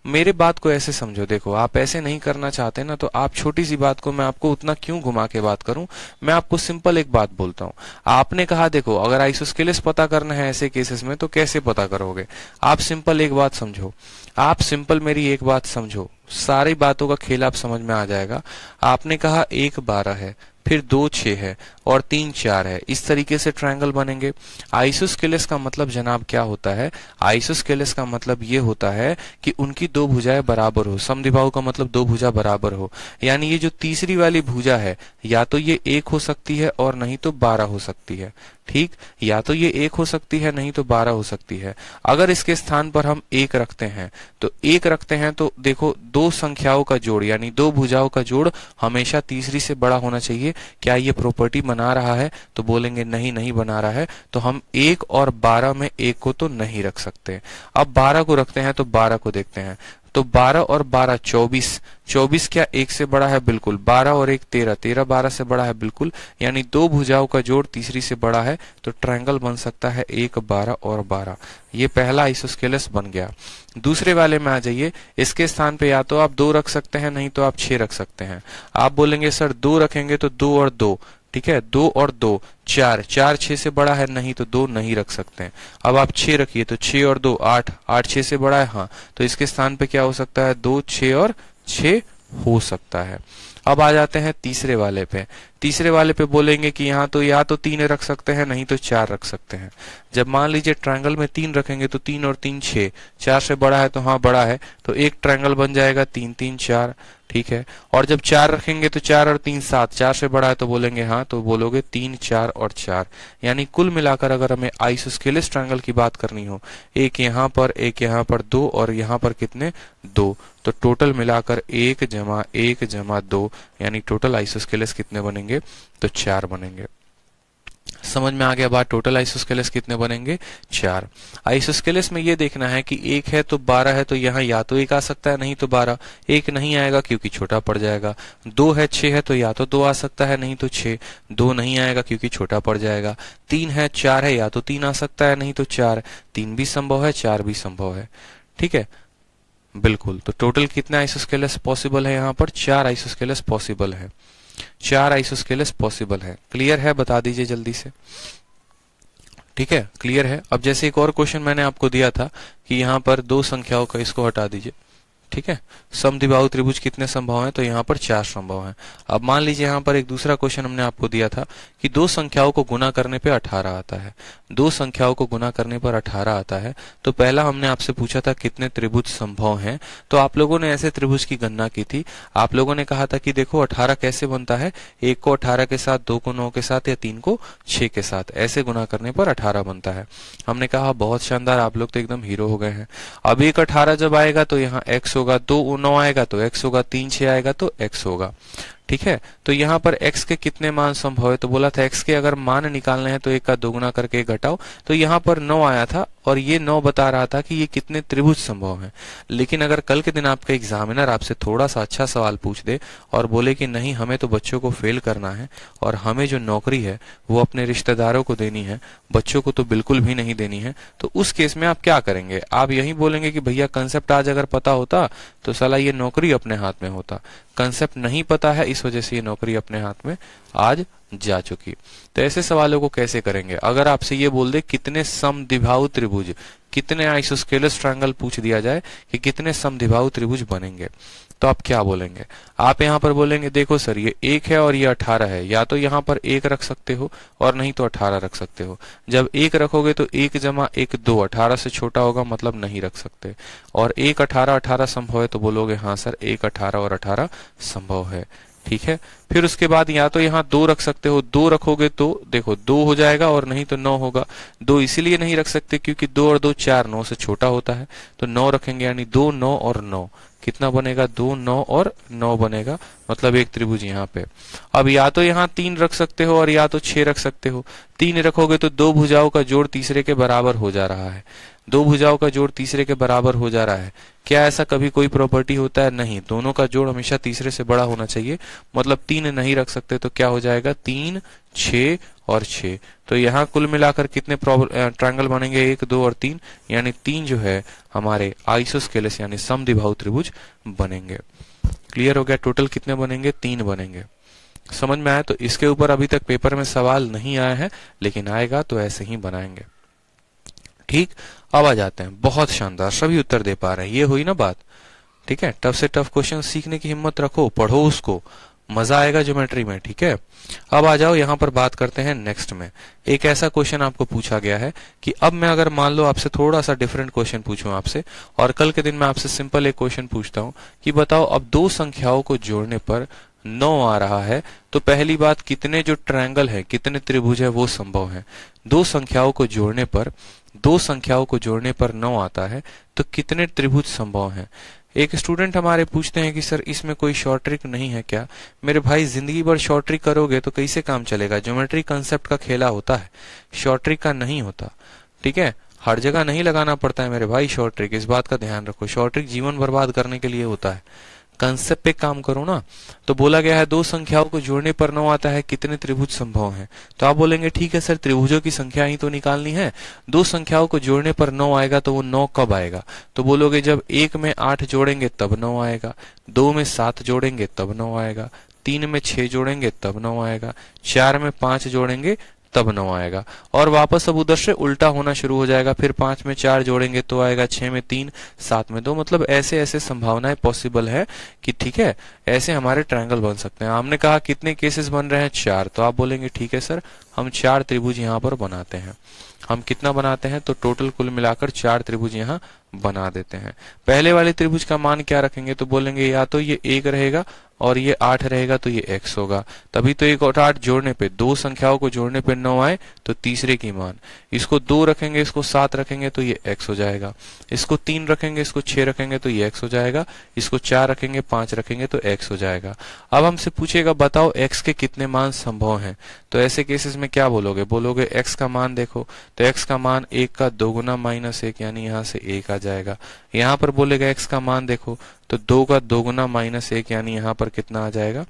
मेरे बात ऐसे समझो, देखो, आप ऐसे नहीं करना चाहते ना तो आप छोटी सी बात को मैं आपको उतना क्यों घुमा के बात करूँ? मैं आपको सिंपल एक बात बोलता हूँ। आपने कहा, देखो, अगर आइसोस्केलेस पता करना है ऐसे केसेस में तो कैसे पता करोगे? आप सिंपल एक बात समझो। आप सिंपल मेरी एक बात समझो। सारी बातों का खेल आप समझ में आ जाएगा। आपने कहा, एक बारह है, फिर दो छह है। और तीन चार है। इस तरीके से ट्रायंगल बनेंगे। आइसोस्केलेस का मतलब जनाब क्या होता है? आइसोस्केलेस का मतलब ये होता है कि उनकी दो भुजाएँ बराबर हो। समद्विबाहु का मतलब दो भुजा बराबर हो। यानी ये जो तीसरी वाली भुजा है, या तो ये एक हो सकती है और नहीं तो बारह हो सकती है। ठीक? या तो ये एक हो सकती है, नहीं तो बारह हो सकती है। अगर इसके स्थान पर हम एक रखते हैं तो एक रखते हैं तो देखो, दो संख्याओं का जोड़, यानी दो भुजाओं का जोड़ हमेशा तीसरी से बड़ा होना चाहिए। क्या ये प्रॉपर्टी रहा है तो बोलेंगे, नहीं नहीं बना रहा है। तो हम एक और बारह में एक को तो नहीं रख सकते। अब बारह को रखते हैं तो बारह को देखते हैं। तो 12 और 12 24 24 क्या एक से बड़ा है? बिल्कुल। 12 और एक, तेरह। तेरह, बारह से बड़ा है? बिल्कुल। यानी दो भुजाओं का जोड़ तीसरी से बड़ा है तो ट्रायंगल बन सकता है एक, बारह और बारह। ये पहला आइसोस्केलस बन गया। दूसरे वाले में आ जाइए। इसके स्थान पे या तो आप दो रख सकते हैं, नहीं तो आप छह रख सकते हैं। आप बोलेंगे, सर, दो रखेंगे तो दो और दो। ठीक है? दो और दो। चार। चार छह से बड़ा है, नहीं तो दो नहीं रख सकते हैं। अब आप छह रखिए तो छह और दो, आठ। आठ छह से बड़ा है हाँ। तो इसके स्थान पे क्या हो सकता है? दो, छह और छ हो सकता है। अब आ जाते हैं तीसरे वाले पे। तीसरे वाले पे बोलेंगे कि यहाँ तो या तो तीन रख सकते हैं, नहीं तो चार रख सकते हैं। जब मान लीजिए ट्रायंगल में तीन रखेंगे तो तीन और तीन छह। चार से बड़ा है तो हाँ बड़ा है। तो एक ट्रायंगल बन जाएगा, तीन तीन, चार, ठीक है। और जब चार रखेंगे तो चार और तीन, सात। चार से बड़ा है तो बोलेंगे हाँ तो बोलोगे तीन, चार और चार। यानी कुल मिलाकर अगर हमें आइसोस्केलिस ट्रायंगल की बात करनी हो, एक यहाँ पर, एक यहाँ पर दो और यहाँ पर कितने? दो। तो टोटल मिलाकर एक जमा एक जमा दो। यानी टोटल आइसोस्केलिस कितने बनेंगे? तो चार बनेंगे। समझ में आ गया बात? टोटल आइसोस्केलेस कितने बनेंगे? चार। आइसोस्केलेस में ये देखना है कि एक है तो बारह है तो यहाँ या तो एक आ सकता है, नहीं तो बारह। एक नहीं आएगा क्योंकि छोटा पड़ जाएगा। दो है, छह है तो या तो दो आ सकता है, नहीं तो छह। दो नहीं आएगा क्योंकि छोटा पड़ जाएगा। तीन है, चार है, या तो तीन आ सकता है, नहीं तो चार। तीन भी संभव है, चार भी संभव है। ठीक है? बिल्कुल। तो टोटल कितने आइसोस्केलेस पॉसिबल है यहाँ पर? चार आइसोस्केलेस पॉसिबल है। चार आइसोस्केलेस पॉसिबल है। क्लियर है? बता दीजिए जल्दी से। ठीक है? क्लियर है? अब जैसे एक और क्वेश्चन मैंने आपको दिया था कि यहाँ पर दो संख्याओं का इसको हटा दीजिए। ठीक है? समद्विबाहु त्रिभुज कितने संभव हैं? तो यहाँ पर चार संभव हैं। अब मान लीजिए यहाँ पर एक दूसरा क्वेश्चन हमने आपको दिया था कि दो संख्याओं को गुना करने पे अठारह आता है। दो संख्याओं को गुना करने पर अठारह आता है। तो पहला हमने आपसे पूछा था कितने त्रिभुज संभव हैं? तो आप लोगों ने ऐसे त्रिभुज की गणना की थी। आप लोगों ने कहा था कि देखो, अठारह कैसे बनता है? एक को अठारह के साथ, दो को नौ के साथ या तीन को छह के साथ। ऐसे गुना करने पर अठारह बनता है। हमने कहा, बहुत शानदार, आप लोग तो एकदम हीरो हो गए हैं। अब एक अठारह जब आएगा तो यहाँ एक्स दो नौ आएगा तो एक्स होगा, तीन छह आएगा तो एक्स होगा। ठीक है? तो यहाँ पर x के कितने मान संभव है? तो बोला था x के अगर मान निकालने हैं तो एक का दोगुना करके घटाओ। तो यहाँ पर नौ आया था और ये नौ बता रहा था कि ये कितने त्रिभुज संभव हैं। लेकिन अगर कल के दिन आपका एग्जामिनर आपसे थोड़ा सा अच्छा सवाल पूछ दे और बोले कि नहीं, हमें तो बच्चों को फेल करना है और हमें जो नौकरी है, वो अपने रिश्तेदारों को देनी है, बच्चों को तो बिल्कुल भी नहीं देनी है तो उस केस में आप क्या करेंगे? आप यही बोलेंगे कि भैया कंसेप्ट आज अगर पता होता तो सला ये नौकरी अपने हाथ में होता। कंसेप्ट नहीं पता है, इस वजह से ये नौकरी अपने हाथ में। आज जा चुकी। तो ऐसे सवालों को कैसे करेंगे? अगर आपसे ये बोल दे, कितने समद्विबाहु त्रिभुज, कितने आइसोस्केलस ट्रायंगल पूछ दिया जाए कि कितने समद्विबाहु त्रिभुज बनेंगे? तो आप क्या बोलेंगे? आप यहाँ पर बोलेंगे, देखो सर, ये एक है और ये अठारह है। या तो यहाँ पर एक रख सकते हो और नहीं तो अठारह रख सकते हो। जब एक रखोगे तो एक जमा एक दो, अठारह से छोटा होगा मतलब नहीं रख सकते। और एक अठारह अठारह संभव है तो बोलोगे हाँ सर, एक अठारह और अठारह संभव है। ठीक है? फिर उसके बाद या तो यहाँ दो रख सकते हो, दो रखोगे तो देखो, दो हो जाएगा और नहीं तो नौ होगा। दो इसीलिए नहीं रख सकते क्योंकि दो और दो चार नौ से छोटा होता है। तो नौ रखेंगे यानी दो, नौ और नौ। कितना बनेगा? दो, नौ और नौ बनेगा। मतलब एक त्रिभुज यहाँ पे। अब या तो यहाँ तीन रख सकते हो और या तो छह रख सकते हो। तीन रखोगे तो दो भुजाओं का जोड़ तीसरे के बराबर हो जा रहा है। दो भुजाओं का जोड़ तीसरे के बराबर हो जा रहा है। क्या ऐसा कभी कोई प्रॉपर्टी होता है? नहीं। दोनों का जोड़ हमेशा तीसरे से बड़ा होना चाहिए। मतलब तीन नहीं रख सकते तो क्या हो जाएगा? तीन छ और छ तो यहाँ कुल मिलाकर कितने ट्रायंगल बनेंगे? एक, दो और तीन। यानी तीन जो है, हमारे आइसोस्केलस यानी समद्विबाहु त्रिभुज बनेंगे। क्लियर हो गया? टोटल कितने बनेंगे? तीन बनेंगे। समझ में आया? तो इसके ऊपर अभी तक पेपर में सवाल नहीं आया है, लेकिन आएगा तो ऐसे ही बनाएँगे। ठीक? अब आ जाते हैं। बहुत शानदार। सभी उत्तर दे पा रहे हैं। ये हुई ना बात? ठीक है? टफ से टफ क्वेश्चन सीखने की हिम्मत रखो, पढ़ो उसको। मज़ा आएगा ज्योमेट्री में, ठीक है? अब आ जाओ, यहाँ पर बात करते हैं नेक्स्ट में। एक ऐसा क्वेश्चन आपको पूछा गया है कि अब मैं अगर मान लो आपसे थोड़ा सा डिफरेंट क्वेश्चन पूछूँ आपसे, और कल के दिन मैं आपसे सिंपल एक क्वेश्चन पूछता हूँ कि बताओ, अब दो संख्याओं को जोड़ने पर नौ आ रहा है तो पहली बात, कितने जो ट्रायंगल है, कितने त्रिभुज है, वो संभव है। दो संख्याओं को जोड़ने पर, दो संख्याओं को जोड़ने पर नौ आता है तो कितने त्रिभुज संभव हैं? एक स्टूडेंट हमारे पूछते हैं कि, सर, इसमें कोई शॉर्ट ट्रिक नहीं है क्या? मेरे भाई, ज़िंदगी भर शॉर्ट ट्रिक करोगे तो कैसे काम चलेगा? ज्योमेट्री कंसेप्ट का खेला होता है। शॉर्ट ट्रिक का नहीं होता। ठीक है? हर जगह नहीं लगाना पड़ता है मेरे भाई शॉर्ट ट्रिक इस बात का ध्यान रखो। शॉर्ट ट्रिक जीवन बर्बाद करने के लिए होता है। कंसेप्ट पे काम करो ना तो बोला गया है दो संख्याओं को जोड़ने पर नौ आता है, कितने त्रिभुज संभव हैं? तो आप बोलेंगे, ठीक है सर, त्रिभुजों की संख्या ही तो निकालनी है। दो संख्याओं को जोड़ने पर नौ आएगा तो वो नौ कब आएगा? तो बोलोगे, जब एक में आठ जोड़ेंगे, तब नौ आएगा। दो में सात जोड़ेंगे, तब नौ आएगा। तीन में छह जोड़ेंगे, तब नौ आएगा। चार में पाँच जोड़ेंगे तब नौ आएगा। और वापस अब उधर से उल्टा होना शुरू हो जाएगा। फिर पाँच में चार जोड़ेंगे तो आएगा, छह में तीन, सात में दो। मतलब ऐसे ऐसे संभावनाएँ पॉसिबल है कि ठीक है, ऐसे हमारे ट्रायंगल बन सकते हैं। हमने कहा कितने केसेस बन रहे हैं? चार। तो आप बोलेंगे, ठीक है सर, हम चार त्रिभुज यहाँ पर बनाते हैं। हम कितना बनाते हैं? तो टोटल कुल मिलाकर चार त्रिभुज यहाँ बना देते हैं। पहले वाले त्रिभुज का मान क्या रखेंगे? तो बोलेंगे, या तो ये एक रहेगा और ये आठ रहेगा तो ये एक्स होगा। तभी तो एक और आठ जोड़ने पे, दो संख्याओं को जोड़ने पे नौ आए तो तीसरे की मान। इसको दो रखेंगे, इसको सात रखेंगे तो ये एक्स हो जाएगा। इसको तीन रखेंगे, इसको छह रखेंगे तो ये एक्स हो जाएगा। इसको चार रखेंगे, पाँच रखेंगे तो एक्स हो जाएगा। अब हमसे पूछेगा बताओ एक्स के कितने मान संभव हैं? तो ऐसे केसेस में क्या बोलोगे? बोलोगे एक्स का मान देखो। तो एक्स का मान एक का दोगुना माइनस एक, यानी यहाँ से एक आ जाएगा। यहाँ पर बोलेगा एक्स का मान देखो। तो दो का दोगुना माइनस एक यानी यहाँ पर कितना आ जाएगा?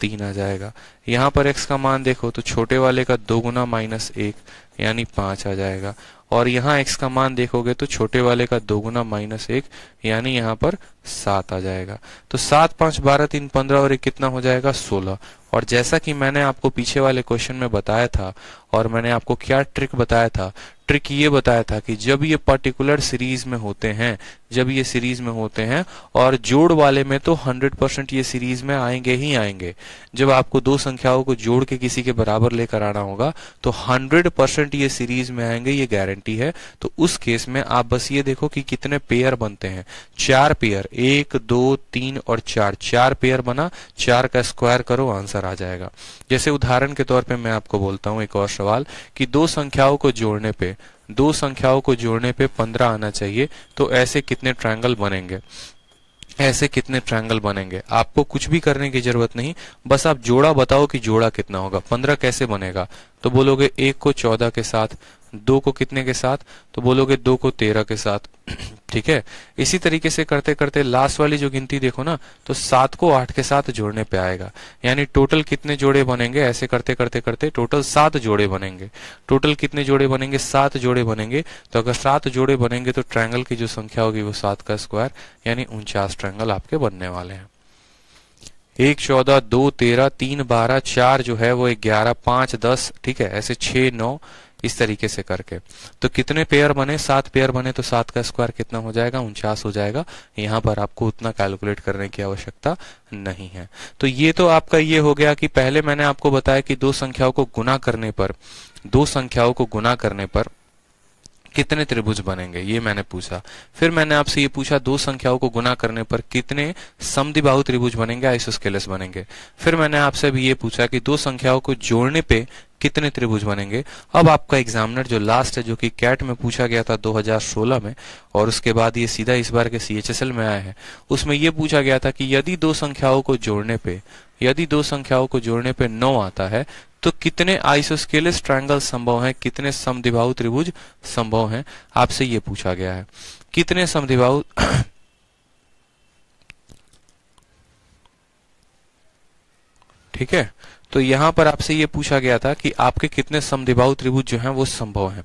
तीन आ जाएगा। यहाँ पर x का मान देखो तो छोटे वाले का दो गुना माइनस एक यानी पाँच आ जाएगा। और यहाँ x का मान देखोगे तो छोटे वाले का दो गुना माइनस एक यानी यहाँ पर सात आ जाएगा। तो सात, पाँच, बारह, तीन, पंद्रह और एक कितना हो जाएगा? सोलह। और जैसा कि मैंने आपको पीछे वाले क्वेश्चन में बताया था और मैंने आपको क्या ट्रिक बताया था? ट्रिक ये बताया था कि जब ये पर्टिकुलर सीरीज़ में होते हैं, जब ये सीरीज़ में होते हैं, और जोड़ वाले में तो 100 परसेंट ये सीरीज़ में आएँगे ही आएँगे। जब आपको दो संख्याओं को जोड़ के किसी के बराबर लेकर आना होगा तो 100 परसेंट ये सीरीज़ में आएँगे, ये गारंटी है। तो उस केस में आप बस ये देखो कि कितने पेयर बनते हैं। चार पेयर एक, दो, तीन और चार। चार पेयर बना, चार का स्क्वायर करो आंसर आ जाएगा। जैसे उदाहरण के तौर पर मैं आपको बोलता हूँ, एक और सवाल कि दो संख्याओं को जोड़ने पे, दो संख्याओं को जोड़ने पे पंद्रह आना चाहिए तो ऐसे कितने ट्रायंगल बनेंगे? ऐसे कितने ट्रायंगल बनेंगे? आपको कुछ भी करने की ज़रूरत नहीं, बस आप जोड़ा बताओ कि जोड़ा कितना होगा। पंद्रह कैसे बनेगा? तो बोलोगे एक को चौदह के साथ दो को कितने के साथ? तो बोलोगे दो को तेरह के साथ। [clears throat] ठीक है? इसी तरीके से करते करते लास्ट वाली जो गिनती देखो ना तो सात को आठ के साथ जोड़ने पे आएगा। यानी टोटल कितने जोड़े बनेंगे? ऐसे करते करते करते टोटल सात जोड़े बनेंगे। टोटल कितने जोड़े बनेंगे? सात जोड़े बनेंगे। तो अगर सात जोड़े बनेंगे तो ट्रायंगल की जो संख्या होगी वो सात का स्क्वायर यानी उनचास ट्रायंगल आपके बनने वाले हैं। एक चौदह, दो तेरह, तीन बारह, चार जो है वो ग्यारह, पाँच, दस, ठीक है? ऐसे छह, नौ इस तरीके से करके। तो कितने पेयर बने? सात पेयर बने तो सात का स्क्वायर कितना हो जाएगा? उनचास हो जाएगा। यहाँ पर आपको उतना कैलकुलेट करने की आवश्यकता नहीं है। तो ये तो आपका ये हो गया कि पहले मैंने आपको बताया कि दो संख्याओं को गुना करने पर, दो संख्याओं को गुना करने पर कितने त्रिभुज बनेंगे? ये मैंने पूछा। फिर मैंने आपसे ये पूछा, दो संख्याओं को गुना करने पर कितने समदिबाहु त्रिभुज बनेंगे, आइसोस्केलस बनेंगे? फिर मैंने आपसे भी ये पूछा कि दो संख्याओं को जोड़ने पे कितने त्रिभुज बनेंगे? अब आपका एग्जामिनर जो लास्ट है, जो कि कैट में पूछा गया था 2016 में, और उसके बाद ये सीधा इस बार के सीएचएसएल में आया है, उसमें ये पूछा गया था कि यदि दो संख्याओं को जोड़ने पे, यदि दो संख्याओं को जोड़ने पे नौ आता है तो कितने आइसोस्केलस ट्रायंगल संभव हैं? कितने समिभाव त्रिभुज संभव हैं? आपसे ये पूछा गया है। कितने समिभाव [coughs] ठीक है? तो यहाँ पर आपसे ये पूछा गया था कि आपके कितने समद्विबाहु त्रिभुज जो हैं वो संभव हैं।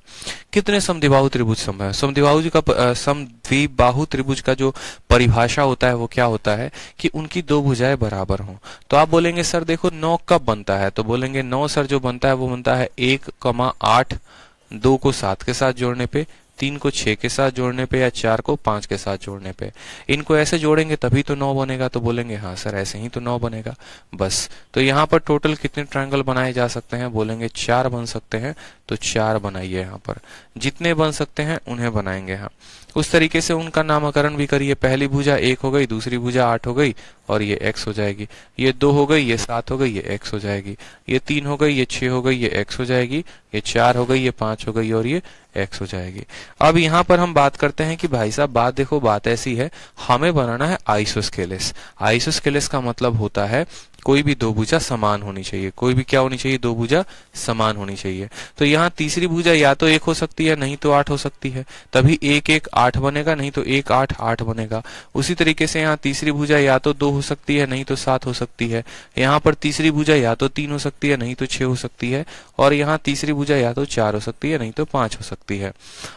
कितने समद्विबाहु त्रिभुज संभव है? समद्विबाहु का समद्विबाहु त्रिभुज का जो परिभाषा होता है वो क्या होता है कि उनकी दो भुजाएँ बराबर हों। तो आप बोलेंगे, सर, देखो, नौ कब बनता है? तो बोलेंगे, नौ, सर, जो बनता है वो बनता है एक कमा आठ दो को सात के साथ जोड़ने पे तीन को छह के साथ जोड़ने पे या चार को पाँच के साथ जोड़ने पे? इनको ऐसे जोड़ेंगे तभी तो नौ बनेगा तो बोलेंगे हाँ सर, ऐसे ही तो नौ बनेगा। बस। तो यहाँ पर टोटल कितने ट्रायंगल बनाए जा सकते हैं? बोलेंगे चार बन सकते हैं। तो चार बनाइए यहाँ पर। जितने बन सकते हैं, उन्हें बनाएँगे यहाँ। उस तरीके से उनका नामकरण भी करिए। पहली भुजा एक हो गई, दूसरी भुजा आठ हो गई और ये एक्स हो जाएगी। ये दो हो गई, ये सात हो गई, ये एक्स हो जाएगी। ये तीन हो गई, ये छह हो गई, ये एक्स हो जाएगी। ये चार हो गई, ये पाँच हो गई और ये एक्स हो जाएगी। अब यहाँ पर हम बात करते हैं कि भाई साहब, बात देखो, बात ऐसी है। हमें बनाना है आइसोस्केलेस। आइसोस्केलेस का मतलब होता है कोई भी दो भुजा समान होनी चाहिए। कोई भी क्या होनी चाहिए? दो भुजा समान होनी चाहिए। तो यहाँ तीसरी भुजा या तो एक हो सकती है, नहीं तो आठ हो सकती है। तभी एक एक आठ बनेगा, नहीं तो एक आठ आठ बनेगा। उसी तरीके से यहाँ तीसरी भुजा या तो दो हो सकती है, नहीं तो सात हो सकती है। यहाँ पर तीसरी भुजा या तो तीन हो सकती है, नहीं तो छह हो सकती है। और यहाँ तीसरी भुजा या तो चार हो सकती है, नहीं तो पाँच हो सकती है।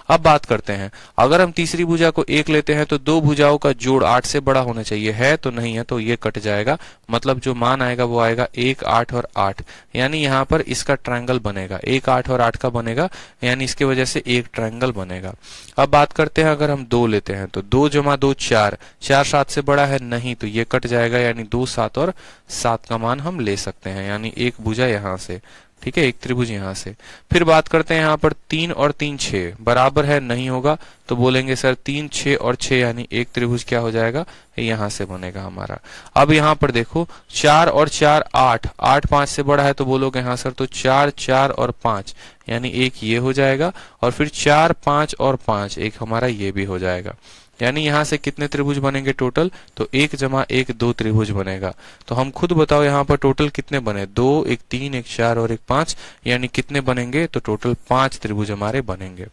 अब बात करते हैं। अगर हम तीसरी भुजा को एक लेते हैं तो दो भुजाओं का जोड़ आठ से बड़ा होना चाहिए। है तो नहीं है तो ये कट जाएगा। मतलब जो मान आएगा, वो आएगा एक, आठ और आठ। यानी यहाँ पर इसका ट्रायंगल बनेगा। एक, आठ और आठ का बनेगा। यानी इसकी वजह से एक ट्रायंगल बनेगा। अब बात करते हैं, अगर हम दो लेते हैं तो दो जमा दो, चार। चार सात से बड़ा है, नहीं तो ये कट जाएगा। यानी दो, सात और सात का मान हम ले सकते हैं। यानी एक भुजा यहाँ से। ठीक है, एक त्रिभुज यहाँ से। फिर बात करते हैं यहाँ पर तीन और तीन छह। बराबर है, नहीं होगा तो बोलेंगे, सर, तीन, छह और छह यानी एक त्रिभुज क्या हो जाएगा? यहाँ से बनेगा हमारा। अब यहाँ पर देखो, चार और चार आठ। आठ पाँच से बड़ा है तो बोलोगे हाँ सर तो चार चार और पाँच। यानी एक ये हो जाएगा, और फिर चार, पाँच और पाँच, एक हमारा ये भी हो जाएगा। यानी यहाँ से कितने त्रिभुज बनेंगे टोटल तो एक जमा एक दो त्रिभुज बनेगा। तो हम खुद बताओ यहाँ पर टोटल कितने बने? दो, एक तीन, एक चार और एक पाँच। यानी कितने बनेंगे? तो टोटल पाँच त्रिभुज हमारे बनेंगे।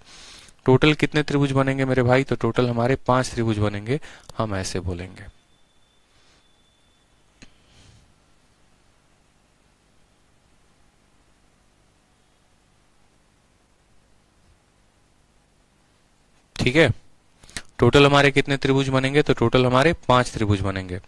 टोटल कितने त्रिभुज बनेंगे मेरे भाई? तो टोटल हमारे पाँच त्रिभुज बनेंगे। हम ऐसे बोलेंगे। ठीक है? टोटल हमारे कितने त्रिभुज बनेंगे? तो टोटल हमारे पाँच त्रिभुज बनेंगे।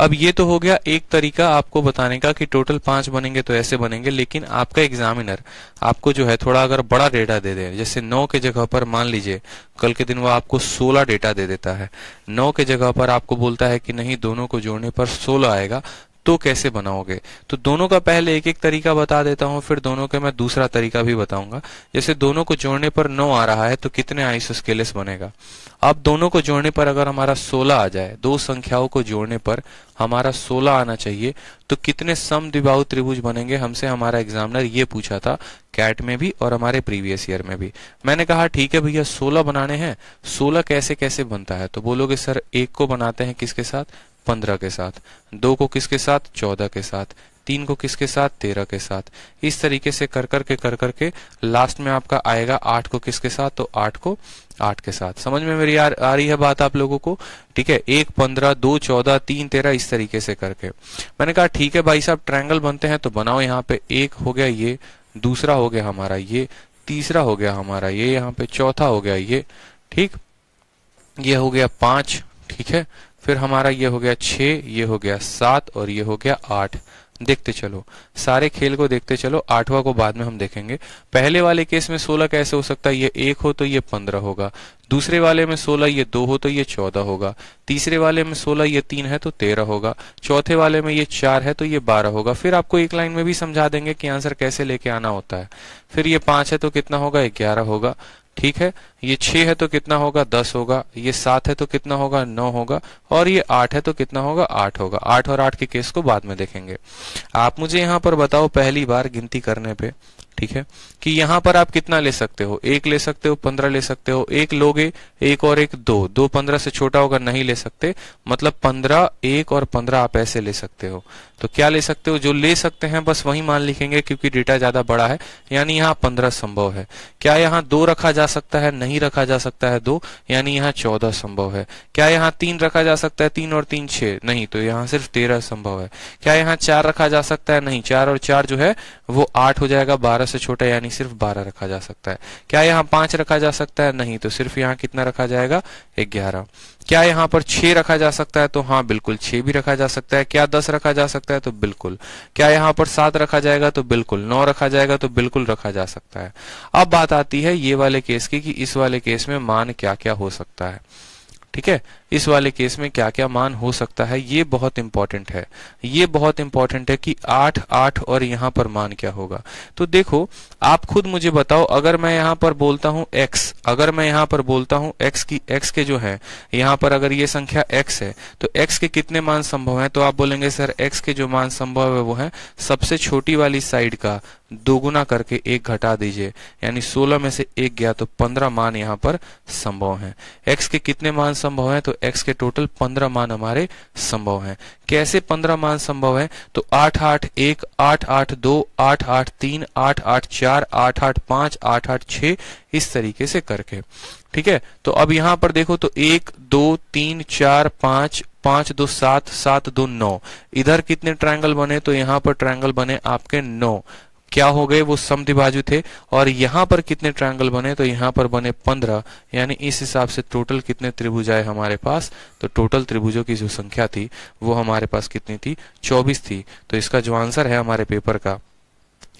अब ये तो हो गया एक तरीका आपको बताने का कि टोटल पाँच बनेंगे तो ऐसे बनेंगे, लेकिन आपका एग्जामिनर आपको जो है थोड़ा अगर बड़ा डेटा दे दे, जैसे नौ के जगह पर मान लीजिए, कल के दिन वो आपको सोलह डेटा दे देता है। नौ के जगह पर आपको बोलता है कि नहीं, दोनों को जोड़ने पर सोलह आएगा तो कैसे बनाओगे? तो दोनों का पहले एक एक तरीका बता देता हूँ, फिर दोनों का मैं दूसरा तरीका भी बताऊँगा। जैसे दोनों को जोड़ने पर नौ आ रहा है तो कितने आइसोस्केलेस बनेगा? अब दोनों को जोड़ने पर अगर हमारा सोलह आ जाए, दो संख्याओं को जोड़ने पर हमारा सोलह आना चाहिए तो कितने सम द्विबाहु त्रिभुज बनेंगे? हमसे हमारा एग्जामिनर ये पूछा था कैट में भी और हमारे प्रीवियस ईयर में भी। मैंने कहा, ठीक है भैया, सोलह बनाने हैं। सोलह कैसे कैसे बनता है? तो बोलोगे, सर, एक को बनाते हैं किसके साथ? पंद्रह के साथ दो को किसके साथ? चौदह के साथ तीन को किसके साथ? तेरह के साथ। इस तरीके से कर कर के कर करके लास्ट में आपका आएगा आठ को किसके साथ? तो आठ को आठ के साथ। समझ में मेरी आ, आ रही है बात आप लोगों को? ठीक है एक पंद्रह दो चौदह तीन तेरह इस तरीके से करके। मैंने कहा ठीक है भाई साहब ट्रायंगल बनते हैं तो बनाओ यहाँ पे। एक हो गया ये दूसरा हो गया हमारा ये तीसरा हो गया हमारा ये यहाँ पे चौथा हो गया ये। ठीक ये हो गया पाँच ठीक है? फिर हमारा ये हो गया छ ये हो गया सात और ये हो गया आठ। देखते चलो। सारे खेल को देखते चलो। आठवां को बाद में हम देखेंगे। पहले वाले केस में सोलह कैसे हो सकता है? ये एक हो तो ये पंद्रह होगा। दूसरे वाले में सोलह, ये दो हो तो ये चौदह होगा। तीसरे वाले में सोलह, ये तीन है तो तेरह होगा। चौथे वाले में ये चार है तो ये बारह होगा। फिर आपको एक लाइन में भी समझा देंगे कि आंसर कैसे लेके आना होता है। फिर ये पाँच है तो कितना होगा? ग्यारह होगा। ठीक है? ये छह है तो कितना होगा? दस होगा। ये सात है तो कितना होगा? नौ होगा। और ये आठ है तो कितना होगा? आठ होगा। आठ और आठ के केस को बाद में देखेंगे। आप मुझे यहाँ पर बताओ पहली बार गिनती करने पे। ठीक है? कि यहाँ पर आप कितना ले सकते हो? एक ले सकते हो, पंद्रह ले सकते हो? एक लोगे, एक और एक दो। दो पंद्रह से छोटा होगा, नहीं ले सकते। मतलब पंद्रह, एक और पंद्रह आप ऐसे ले सकते हो। तो क्या ले सकते हो? जो ले सकते हैं, बस वही मान लिखेंगे, क्योंकि डेटा ज़्यादा बड़ा है। यानी यहाँ पंद्रह संभव है। क्या यहाँ दो रखा जा सकता है? नहीं रखा जा सकता है दो। यानी यहाँ चौदह संभव है। क्या यहाँ तीन रखा जा सकता है? तीन और तीन छह। नहीं तो यहाँ सिर्फ़ तेरह संभव है। क्या यहाँ चार रखा जा सकता है? नहीं, चार और चार जो है, वो आठ हो जाएगा, बारह से छोटा यानी सिर्फ़ बारह रखा जा सकता है। क्या यहाँ पाँच रखा जा सकता है? नहीं तो सिर्फ़ यहाँ कितना रखा जाएगा? ग्यारह। क्या यहाँ पर छह रखा जा सकता है? तो हाँ बिल्कुल छह भी रखा जा सकता है। क्या दस रखा जा सकता है? तो बिल्कुल। क्या यहाँ पर सात रखा जाएगा? तो बिल्कुल। नौ रखा जाएगा? तो बिल्कुल रखा जा सकता है। अब बात आती है ये वाले केस की कि इस वाले केस में मान क्या क्या हो सकता है। ठीक है? इस वाले केस में क्या क्या मान हो सकता है? ये बहुत इंपॉर्टेंट है। ये बहुत इंपॉर्टेंट है कि आठ आठ और यहाँ पर मान क्या होगा? तो देखो, आप खुद मुझे बताओ, अगर मैं यहाँ पर बोलता हूँ x, अगर मैं यहाँ पर बोलता हूँ x की, x के जो है, यहाँ पर अगर ये संख्या x है तो x के कितने मान संभव है? तो आप बोलेंगे, सर, x के जो मान संभव है वो है सबसे छोटी वाली साइड का दोगुना करके एक घटा दीजिए। यानी 16 में से एक गया तो 15 मान यहाँ पर संभव है। x के कितने मान संभव है तो x के टोटल 15 मान हमारे संभव हैं। कैसे 15 मान संभव है? तो आठ आठ एक, आठ आठ दो, आठ आठ तीन, आठ आठ चार, आठ आठ पाँच, आठ आठ छ, इस तरीके से करके। ठीक है? तो अब यहाँ पर देखो तो एक, दो, तीन, चार, पाँच पाँच दो सात सात दो नौ। इधर कितने ट्रायंगल बने? तो यहाँ पर ट्रायंगल बने आपके नौ। क्या हो गए? वो समद्विभाजु थे। और यहाँ पर कितने ट्रायंगल बने? तो यहाँ पर बने पंद्रह। यानी इस हिसाब से टोटल कितने त्रिभुज आए हमारे पास? तो टोटल त्रिभुजों की जो संख्या थी, वो हमारे पास कितनी थी? चौबीस थी। तो इसका जो आंसर है हमारे पेपर का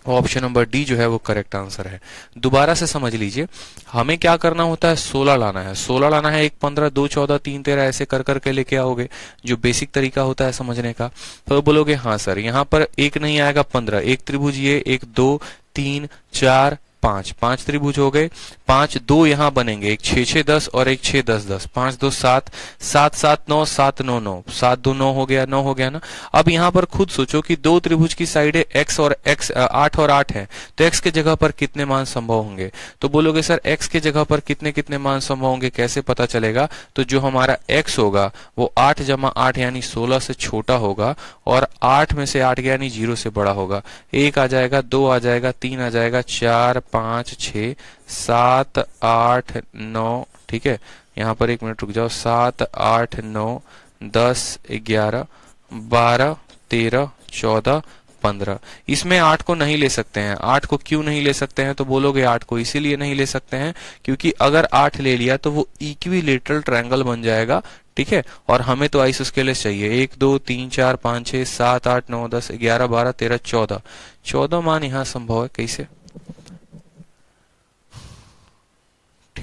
ऑप्शन नंबर डी जो है वो करेक्ट आंसर है। दोबारा से समझ लीजिए, हमें क्या करना होता है? 16 लाना है। 16 लाना है, एक पंद्रह, दो चौदह, तीन तेरह, ऐसे कर करके लेके आओगे, जो बेसिक तरीका होता है समझने का। तो बोलोगे हाँ सर, यहाँ पर एक नहीं आएगा, पंद्रह। एक त्रिभुज ये, एक, दो, तीन, चार, पाँच। पाँच त्रिभुज हो गए। पाँच दो यहाँ बनेंगे, एक छह छह दस और एक छह दस दस। पाँच दो सात सात सात नौ सात नौ नौ। सात दो नौ हो गया, नौ हो गया ना? अब यहाँ पर खुद सोचो कि दो त्रिभुज की साइड एक्स और एक्स आठ और आठ है तो एक्स के जगह पर कितने मान संभव होंगे? तो बोलोगे, सर एक्स के जगह पर कितने कितने मान संभव होंगे? कैसे पता चलेगा? तो जो हमारा एक्स होगा, वो आठ जमा आठ यानी सोलह से छोटा होगा और आठ में से आठ यानी ज़ीरो से बड़ा होगा। एक आ जाएगा, दो आ जाएगा, तीन आ जाएगा, चार, पाँच, छ सात आठ नौ, ठीक है? यहाँ पर एक मिनट रुक जाओ। सात आठ नौ, दस ग्यारह, बारह, तेरह, चौदह, पंद्रह। इसमें आठ को नहीं ले सकते हैं। आठ को क्यों नहीं ले सकते हैं? तो बोलोगे आठ को इसीलिए नहीं ले सकते हैं, क्योंकि अगर आठ ले लिया तो वो इक्विलेटरल ट्रायंगल बन जाएगा, ठीक है? और हमें तो आइस उसके लिए चाहिए। एक, दो, तीन, चार, पाँच, छह, सात, आठ, नौ, दस, ग्यारह, बारह, तेरह, चौदह। चौदह मान यहाँ संभव है। कैसे?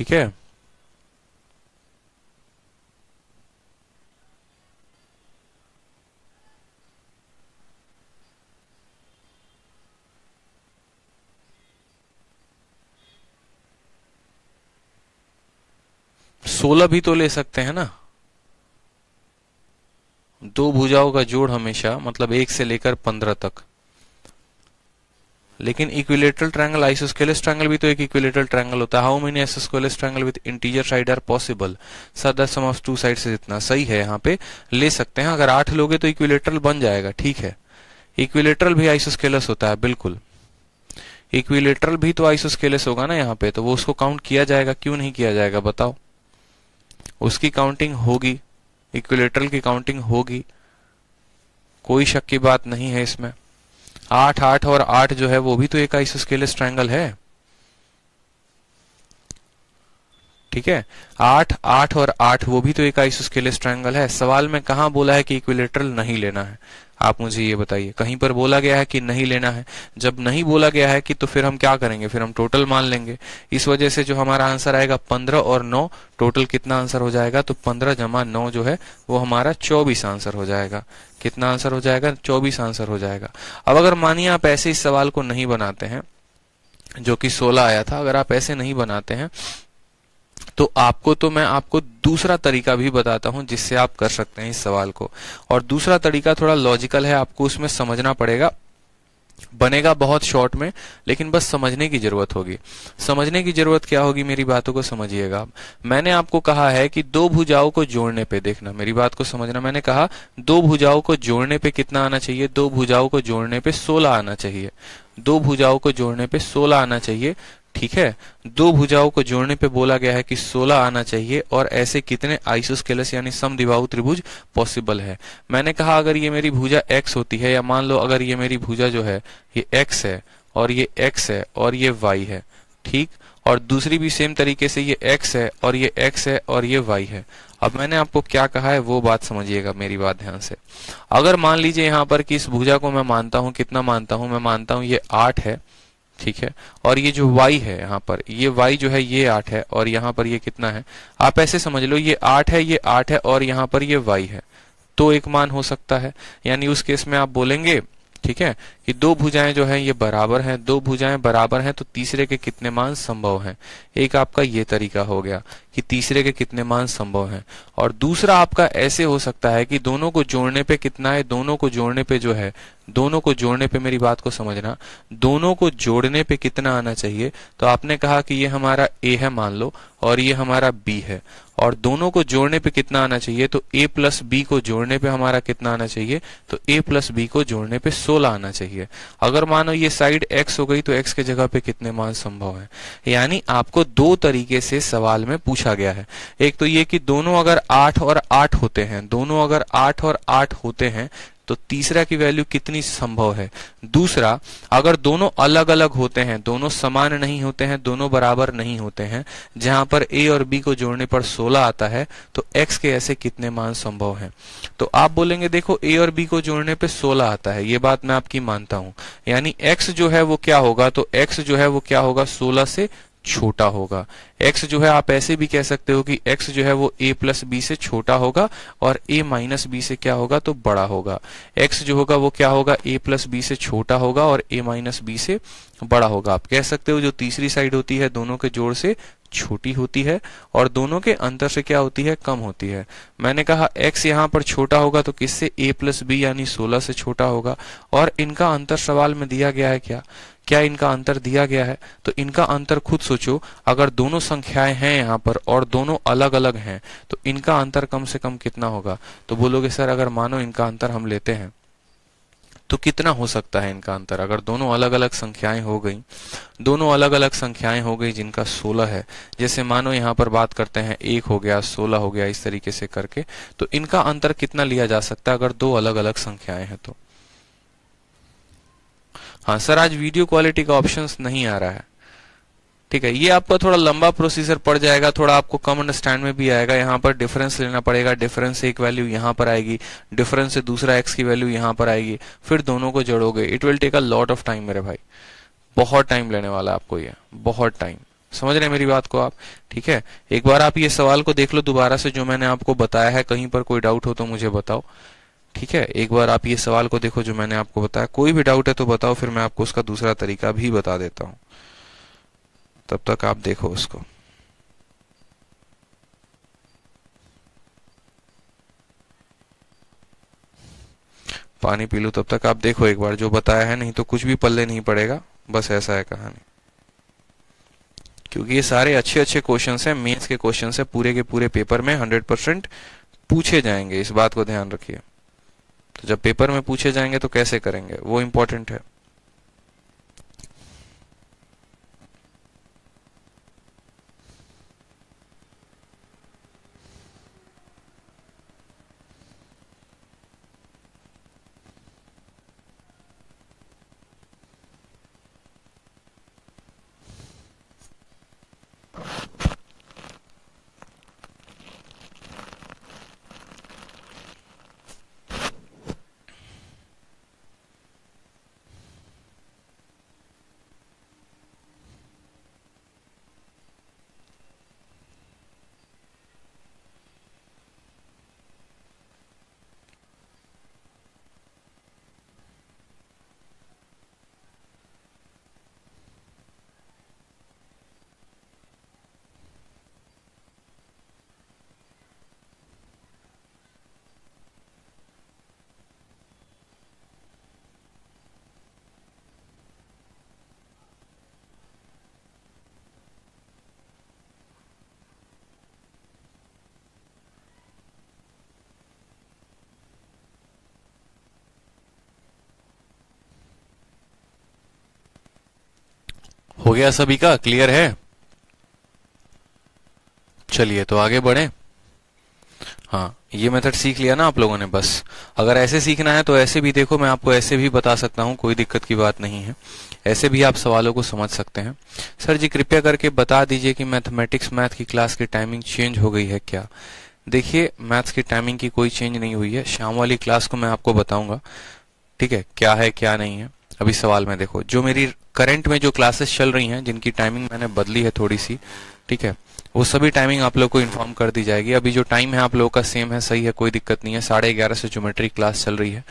ठीक है। सोलह भी तो ले सकते हैं ना। दो भुजाओं का जोड़ हमेशा मतलब एक से लेकर पंद्रह तक। लेकिन इक्विलेटरल ट्रायंगल आइसोस्केलस ट्रायंगल भी तो एक इक्विलेटरल ट्रायंगल होता है। How many isosceles triangle with integer side are possible sir the sum of two side से जितना सही है यहाँ पे। ले सकते हैं। अगर आठ लोगे तो इक्विलेटरल बन जाएगा। ठीक है। इक्विलेटरल भी आइसोस्केलस होता है। बिल्कुल। इक्विलेटरल भी तो आइसोस्केलस होगा ना यहाँ पे। तो वो उसको काउंट किया जाएगा। क्यों नहीं किया जाएगा? बताओ। उसकी काउंटिंग होगी। इक्विलेटरल की काउंटिंग होगी। कोई शक की बात नहीं है इसमें। आठ आठ और आठ जो है, वो भी तो एक आइसोस्केलस ट्रायंगल है। ठीक है? आठ आठ और आठ, वो भी तो एक आइसोस्केलस ट्रायंगल है। सवाल में कहा बोला है कि इक्विलेटरल नहीं लेना है? आप मुझे ये बताइए, कहीं पर बोला गया है कि नहीं लेना है? जब नहीं बोला गया है कि तो फिर हम क्या करेंगे? फिर हम टोटल मान लेंगे। इस वजह से जो हमारा आंसर आएगा पंद्रह और नौ टोटल कितना आंसर हो जाएगा? तो पंद्रह जमा नौ जो है, वो हमारा चौबीस आंसर हो जाएगा। कितना आंसर हो जाएगा? चौबीस आंसर हो जाएगा। अब अगर मानिए आप ऐसे इस सवाल को नहीं बनाते हैं, जो कि सोलह आया था, अगर आप ऐसे नहीं बनाते हैं तो आपको तो मैं आपको दूसरा तरीका भी बताता हूँ जिससे आप कर सकते हैं इस सवाल को। और दूसरा तरीका थोड़ा लॉजिकल है, आपको उसमें समझना पड़ेगा। बनेगा बहुत शॉर्ट में, लेकिन बस समझने की ज़रूरत होगी। समझने की ज़रूरत क्या होगी मेरी बातों को समझिएगा मैंने आपको कहा है कि दो भुजाओं को जोड़ने पे देखना। मेरी बात को समझना। मैंने कहा, दो भुजाओं को जोड़ने पे कितना आना चाहिए? दो भुजाओं को जोड़ने पे सोलह आना चाहिए। दो भुजाओं को जोड़ने पे सोलह आना चाहिए। ठीक है? दो भुजाओं को जोड़ने पे बोला गया है कि 16 आना चाहिए और ऐसे कितने आइसोस्केलस यानी समद्विबाहु त्रिभुज पॉसिबल है। मैंने कहा, अगर ये मेरी भुजा x होती है, या मान लो अगर ये मेरी भुजा जो है, ये x है, और ये x है, और ये y है, ठीक? और दूसरी भी सेम तरीके से ये x है, और ये x है, और ये y है। अब मैंने आपको क्या कहा है, वो बात समझिएगा मेरी बात ध्यान से। अगर मान लीजिए यहाँ पर कि इस भुजा को मैं मानता हूँ, कितना मानता हूँ? मैं मानता हूँ ये आठ है। ठीक है? और ये जो y है यहाँ पर, ये y जो है, ये आठ है, और यहाँ पर ये कितना है? आप ऐसे समझ लो, ये आठ है, ये आठ है, और यहाँ पर ये y है। तो एक मान हो सकता है। यानी उस केस में आप बोलेंगे ठीक है? कि दो भुजाएँ जो है, ये बराबर हैं। दो भुजाएँ बराबर हैं तो तीसरे के कितने मान संभव हैं? एक आपका ये तरीका हो गया कि तीसरे के कितने मान संभव हैं। और दूसरा आपका ऐसे हो सकता है कि दोनों को जोड़ने पे कितना है, दोनों को जोड़ने पे जो है, दोनों को जोड़ने पे मेरी बात को समझना, दोनों को जोड़ने पे कितना आना चाहिए? तो आपने कहा कि ये हमारा ए है मान लो, और ये हमारा बी है। और दोनों को जोड़ने पे कितना आना चाहिए? तो a प्लस बी को जोड़ने पे हमारा कितना आना चाहिए? तो a प्लस बी को जोड़ने पे 16 आना चाहिए। अगर मानो ये साइड x हो गई तो x के जगह पे कितने मान संभव है? यानी आपको दो तरीके से सवाल में पूछा गया है। एक तो ये कि दोनों अगर आठ और आठ होते हैं, दोनों अगर आठ और आठ होते हैं तो तीसरा की वैल्यू कितनी संभव है? दूसरा, अगर दोनों अलग अलग होते हैं, दोनों समान नहीं होते हैं, दोनों बराबर नहीं होते हैं, जहाँ पर ए और बी को जोड़ने पर 16 आता है तो एक्स के ऐसे कितने मान संभव हैं? तो आप बोलेंगे, देखो ए और बी को जोड़ने पे 16 आता है, ये बात मैं आपकी मानता हूँ। यानी एक्स जो है वो क्या होगा? तो एक्स जो है वो क्या होगा? 16 से छोटा होगा। X जो है, आप ऐसे भी कह सकते हो कि x जो है, वो a प्लस बी से छोटा होगा और a माइनस बी से क्या होगा तो बड़ा होगा। X जो होगा, वो क्या होगा? A प्लस बी से छोटा होगा और a माइनस बी से बड़ा होगा। आप कह सकते हो, जो तीसरी साइड होती है, दोनों के जोड़ से छोटी होती है और दोनों के अंतर से क्या होती है? कम होती है। मैंने कहा, x यहाँ पर छोटा होगा तो किससे? A प्लस बी यानी 16 से छोटा होगा। और इनका अंतर सवाल में दिया गया है क्या? क्या इनका अंतर दिया गया है? तो इनका अंतर खुद सोचो। अगर दोनों संख्याएँ हैं यहाँ पर और दोनों अलग अलग हैं तो इनका अंतर कम से कम कितना होगा? तो बोलोगे, सर, अगर मानो इनका अंतर हम लेते हैं। तो कितना हो सकता है इनका अंतर? अगर दोनों अलग अलग संख्याएँ हो गई, दोनों अलग अलग संख्याएँ हो गई जिनका 16 है, जैसे मानो यहाँ पर बात करते हैं, एक हो गया 16 हो गया, इस तरीके से करके तो इनका अंतर कितना लिया जा सकता है अगर दो अलग अलग संख्याएँ हैं तो? हाँ सर, आज वीडियो क्वालिटी का ऑप्शन नहीं आ रहा है। ठीक है, ये आपका थोड़ा लंबा प्रोसीजर पड़ जाएगा, थोड़ा आपको कम अंडरस्टैंड में भी आएगा, यहाँ पर डिफरेंस लेना पड़ेगा डिफरेंस एक वैल्यू यहाँ पर आएगी डिफरेंस से दूसरा एक्स की वैल्यू यहाँ पर आएगी, फिर दोनों को जोड़ोगे it will take a lot of time मेरे भाई। बहुत टाइम लेने वाला आपको ये, बहुत टाइम समझ रहे हैं मेरी बात को आप? ठीक है, एक बार आप ये सवाल को देख लो दोबारा से, जो मैंने आपको बताया है, कहीं पर कोई डाउट हो तो मुझे बताओ। ठीक है, एक बार आप ये सवाल को देखो जो मैंने आपको बताया। कोई भी डाउट है तो बताओ, फिर मैं आपको उसका दूसरा तरीका भी बता देता हूँ। तब तक आप देखो उसको। पानी पी लो, तब तक आप देखो एक बार, जो बताया है नहीं तो कुछ भी पल्ले नहीं पड़ेगा, बस ऐसा है कहानी। क्योंकि ये सारे अच्छे अच्छे क्वेश्चन हैं मेंस के क्वेश्चन है, पूरे के पूरे पेपर में हंड्रेड परसेंट पूछे जाएँगे, इस बात को ध्यान रखिए। तो जब पेपर में पूछे जाएँगे तो कैसे करेंगे? वो इंपॉर्टेंट है। हो गया सभी का? क्लियर है? चलिए तो आगे बढ़े। हाँ ये मेथड सीख लिया ना आप लोगों ने बस। अगर ऐसे सीखना है तो ऐसे भी देखो, मैं आपको ऐसे भी बता सकता हूँ, कोई दिक्कत की बात नहीं है। ऐसे भी आप सवालों को समझ सकते हैं। सर जी, कृपया करके बता दीजिए कि मैथमेटिक्स मैथ की क्लास की टाइमिंग चेंज हो गई है क्या? देखिए मैथ्स की टाइमिंग की कोई चेंज नहीं हुई है। शाम वाली क्लास को मैं आपको बताऊँगा। ठीक है, क्या है, क्या नहीं है। अभी सवाल में देखो। जो मेरी करंट में जो क्लासेस चल रही हैं, जिनकी टाइमिंग मैंने बदली है थोड़ी सी ठीक है, वो सभी टाइमिंग आप लोग को इन्फॉर्म कर दी जाएगी। अभी जो टाइम है आप लोगों का सेम है, सही है, कोई दिक्कत नहीं है, साढ़े ग्यारह से ज्योमेट्री क्लास चल रही है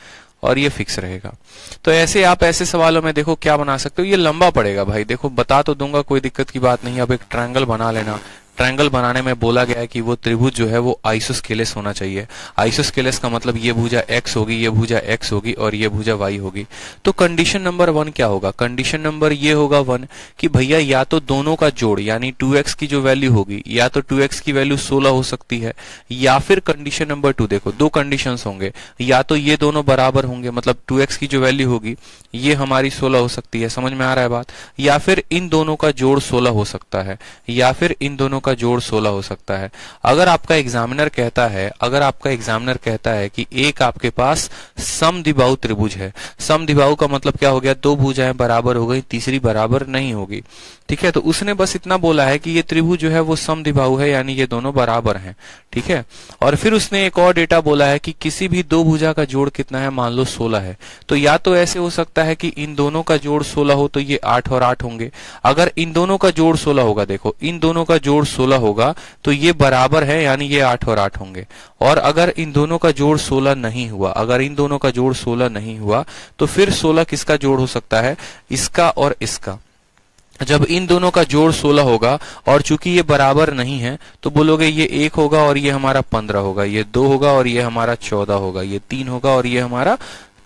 और ये फिक्स रहेगा। तो ऐसे आप ऐसे सवालों में देखो क्या बना सकते हो। ये लंबा पड़ेगा भाई, देखो बता तो दूँगा, कोई दिक्कत की बात नहीं अब एक ट्रायंगल बना लेना ट्रायंगल बनाने में बोला गया है कि वो त्रिभुज जो है वो आइसोस्केलेस होना चाहिए। आइसोस्केलेस का मतलब ये भुजा एक्स होगी, ये भुजा एक्स होगी और ये भुजा वाई होगी। तो कंडीशन नंबर वन क्या होगा? कंडीशन नंबर ये होगा वन कि भैया या तो दोनों का जोड़, यानी टू की जो वैल्यू होगी, या तो टू की वैल्यू सोलह हो सकती है, या फिर कंडीशन नंबर टू देखो, दो कंडीशन होंगे। या तो ये दोनों बराबर होंगे मतलब टू की जो वैल्यू होगी, ये हमारी सोलह हो सकती है। समझ में आ रहा है बात? या फिर इन दोनों का जोड़ सोलह हो सकता है, या फिर इन दोनों का का जोड़ 16 हो सकता है। अगर आपका एग्जामिनर कहता है, अगर आपका एग्जामिनर कहता है कि एक आपके पास समदिबाहु त्रिभुज है। समदिबाहु का मतलब क्या हो गया? दो भुजाएँ बराबर हो गई, तीसरी बराबर नहीं होगी। ठीक है? तो उसने बस इतना बोला है कि ये त्रिभुज जो है वो समदिबाहु है, यानी ये दोनों बराबर हैं। ठीक है? और फिर उसने एक और डेटा बोला है कि किसी भी दो भुजा का जोड़ कितना है? मान लो 16 है। तो या तो ऐसे हो सकता है कि इन दोनों का जोड़ 16 हो तो ये 8 और 8 होंगे। अगर इन दोनों का जोड़ 16 होगा, देखो, इन दोनों का जोड़ 16 होगा तो ये बराबर है, यानी ये 8 और 8 होंगे। और अगर इन दोनों का जोड़ 16 नहीं हुआ, अगर इन दोनों का जोड़ 16 नहीं हुआ तो फिर 16 किसका जोड़ हो सकता है? इसका और इसका। जब इन दोनों का जोड़ 16 होगा, और चूँकि ये बराबर नहीं है तो बोलोगे ये एक होगा और ये हमारा पंद्रह होगा, ये दो होगा और ये हमारा चौदह होगा, ये तीन होगा और ये हमारा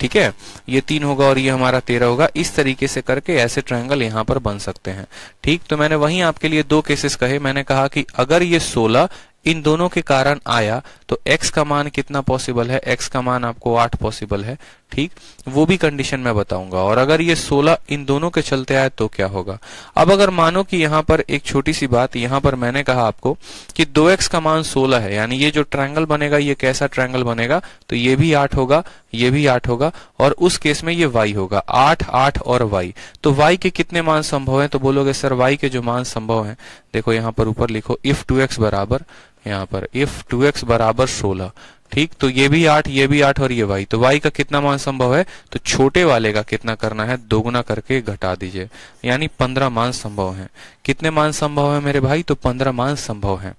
ठीक है? ये तीन होगा और ये हमारा तेरह होगा। इस तरीके से करके ऐसे ट्रायंगल यहाँ पर बन सकते हैं। ठीक? तो मैंने वही आपके लिए दो केसेस कहे। मैंने कहा कि अगर ये 16 इन दोनों के कारण आया तो x का मान कितना पॉसिबल है? x का मान आपको 8 पॉसिबल है, ठीक? वो भी कंडीशन मैं बताऊँगा। और अगर ये 16 इन दोनों के चलते आए तो क्या होगा? अब अगर मानो कि यहाँ पर एक छोटी सी बात, यहाँ पर मैंने कहा आपको कि 2x का मान 16 है, यानी ये जो ट्रायंगल बनेगा, ये कैसा ट्रायंगल बनेगा? तो ये भी आठ होगा, ये भी आठ होगा, और उस केस में ये वाई होगा। 8 8 और वाई तो वाई के कितने मान संभव है? तो बोलोगे, सर वाई के जो मान संभव है देखो यहाँ पर ऊपर लिखो इफ़ टू एक्स बराबर, यहाँ पर इफ़ टू एक्स बराबर सोलह। ठीक? तो ये भी आठ, ये भी आठ और ये वाई तो वाई का कितना मान संभव है? तो छोटे वाले का कितना करना है? दोगुना करके घटा दीजिए। यानी पंद्रह मान संभव है। कितने मान संभव है मेरे भाई? तो पंद्रह मान संभव है।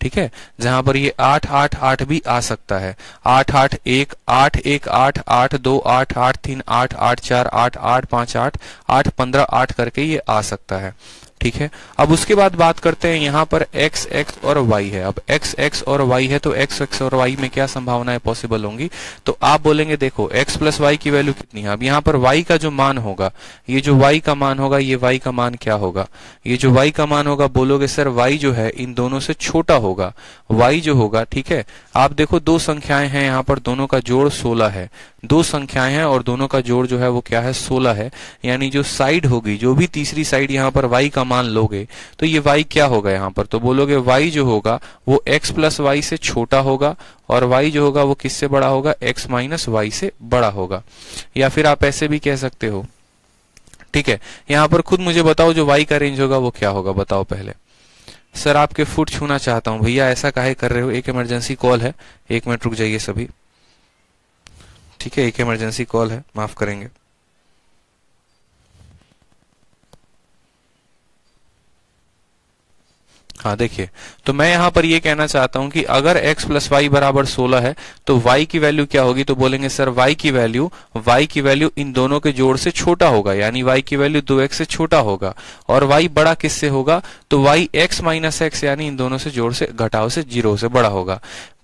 ठीक है? जहाँ पर ये आठ आठ आठ भी आ सकता है। आठ आठ, एक आठ एक, आठ आठ, दो, आठ आठ, तीन, आठ आठ, चार, आठ आठ, पाँच, आठ आठ, पंद्रह, आठ करके ये आ सकता है। ठीक है? अब उसके बाद बात करते हैं यहाँ पर x x और y है। अब x x और y है तो x x और y में क्या संभावनाएँ पॉसिबल होंगी? तो आप बोलेंगे, देखो, x प्लस वाई की वैल्यू कितनी है? अब यहाँ पर y का जो मान होगा, ये जो y का मान होगा, ये y का मान क्या होगा? ये जो y का मान होगा, बोलोगे, सर, y जो है, इन दोनों से छोटा होगा। y जो होगा, ठीक है? आप देखो, दो संख्याएँ हैं यहाँ पर, दोनों का जोड़ सोलह है। दो संख्याएँ हैं और दोनों का जोड़ जो है, वो क्या है? सोलह है। यानी जो साइड होगी, जो भी तीसरी साइड यहाँ पर वाई का मान लोगे तो ये y क्या होगा यहाँ पर? तो बोलोगे y जो होगा, वो x प्लस वाई से छोटा होगा और y जो होगा, वो किससे बड़ा होगा? x माइनस वाई से बड़ा होगा। या फिर आप ऐसे भी कह सकते हो। ठीक है, यहाँ पर खुद मुझे बताओ जो y का रेंज होगा, वो क्या होगा, बताओ पहले। सर, आपके फुट छूना चाहता हूँ। भैया, ऐसा काहे कर रहे हो? एक इमरजेंसी कॉल है। एक मिनट रुक जाइए सभी। ठीक है, एक इमरजेंसी कॉल है। माफ़ करेंगे। हाँ देखिए तो मैं यहाँ पर ये कहना चाहता हूँ कि अगर x प्लस वाई बराबर 16 है तो y की वैल्यू क्या होगी? तो बोलेंगे, सर, y की वैल्यू y की वैल्यू इन दोनों के जोड़ से छोटा होगा, यानी y की वैल्यू दो एक्स से छोटा होगा, और y बड़ा किससे होगा? तो y x माइनस एक्स यानी इन दोनों से जोड़ से, घटाव से ज़ीरो से बड़ा होगा।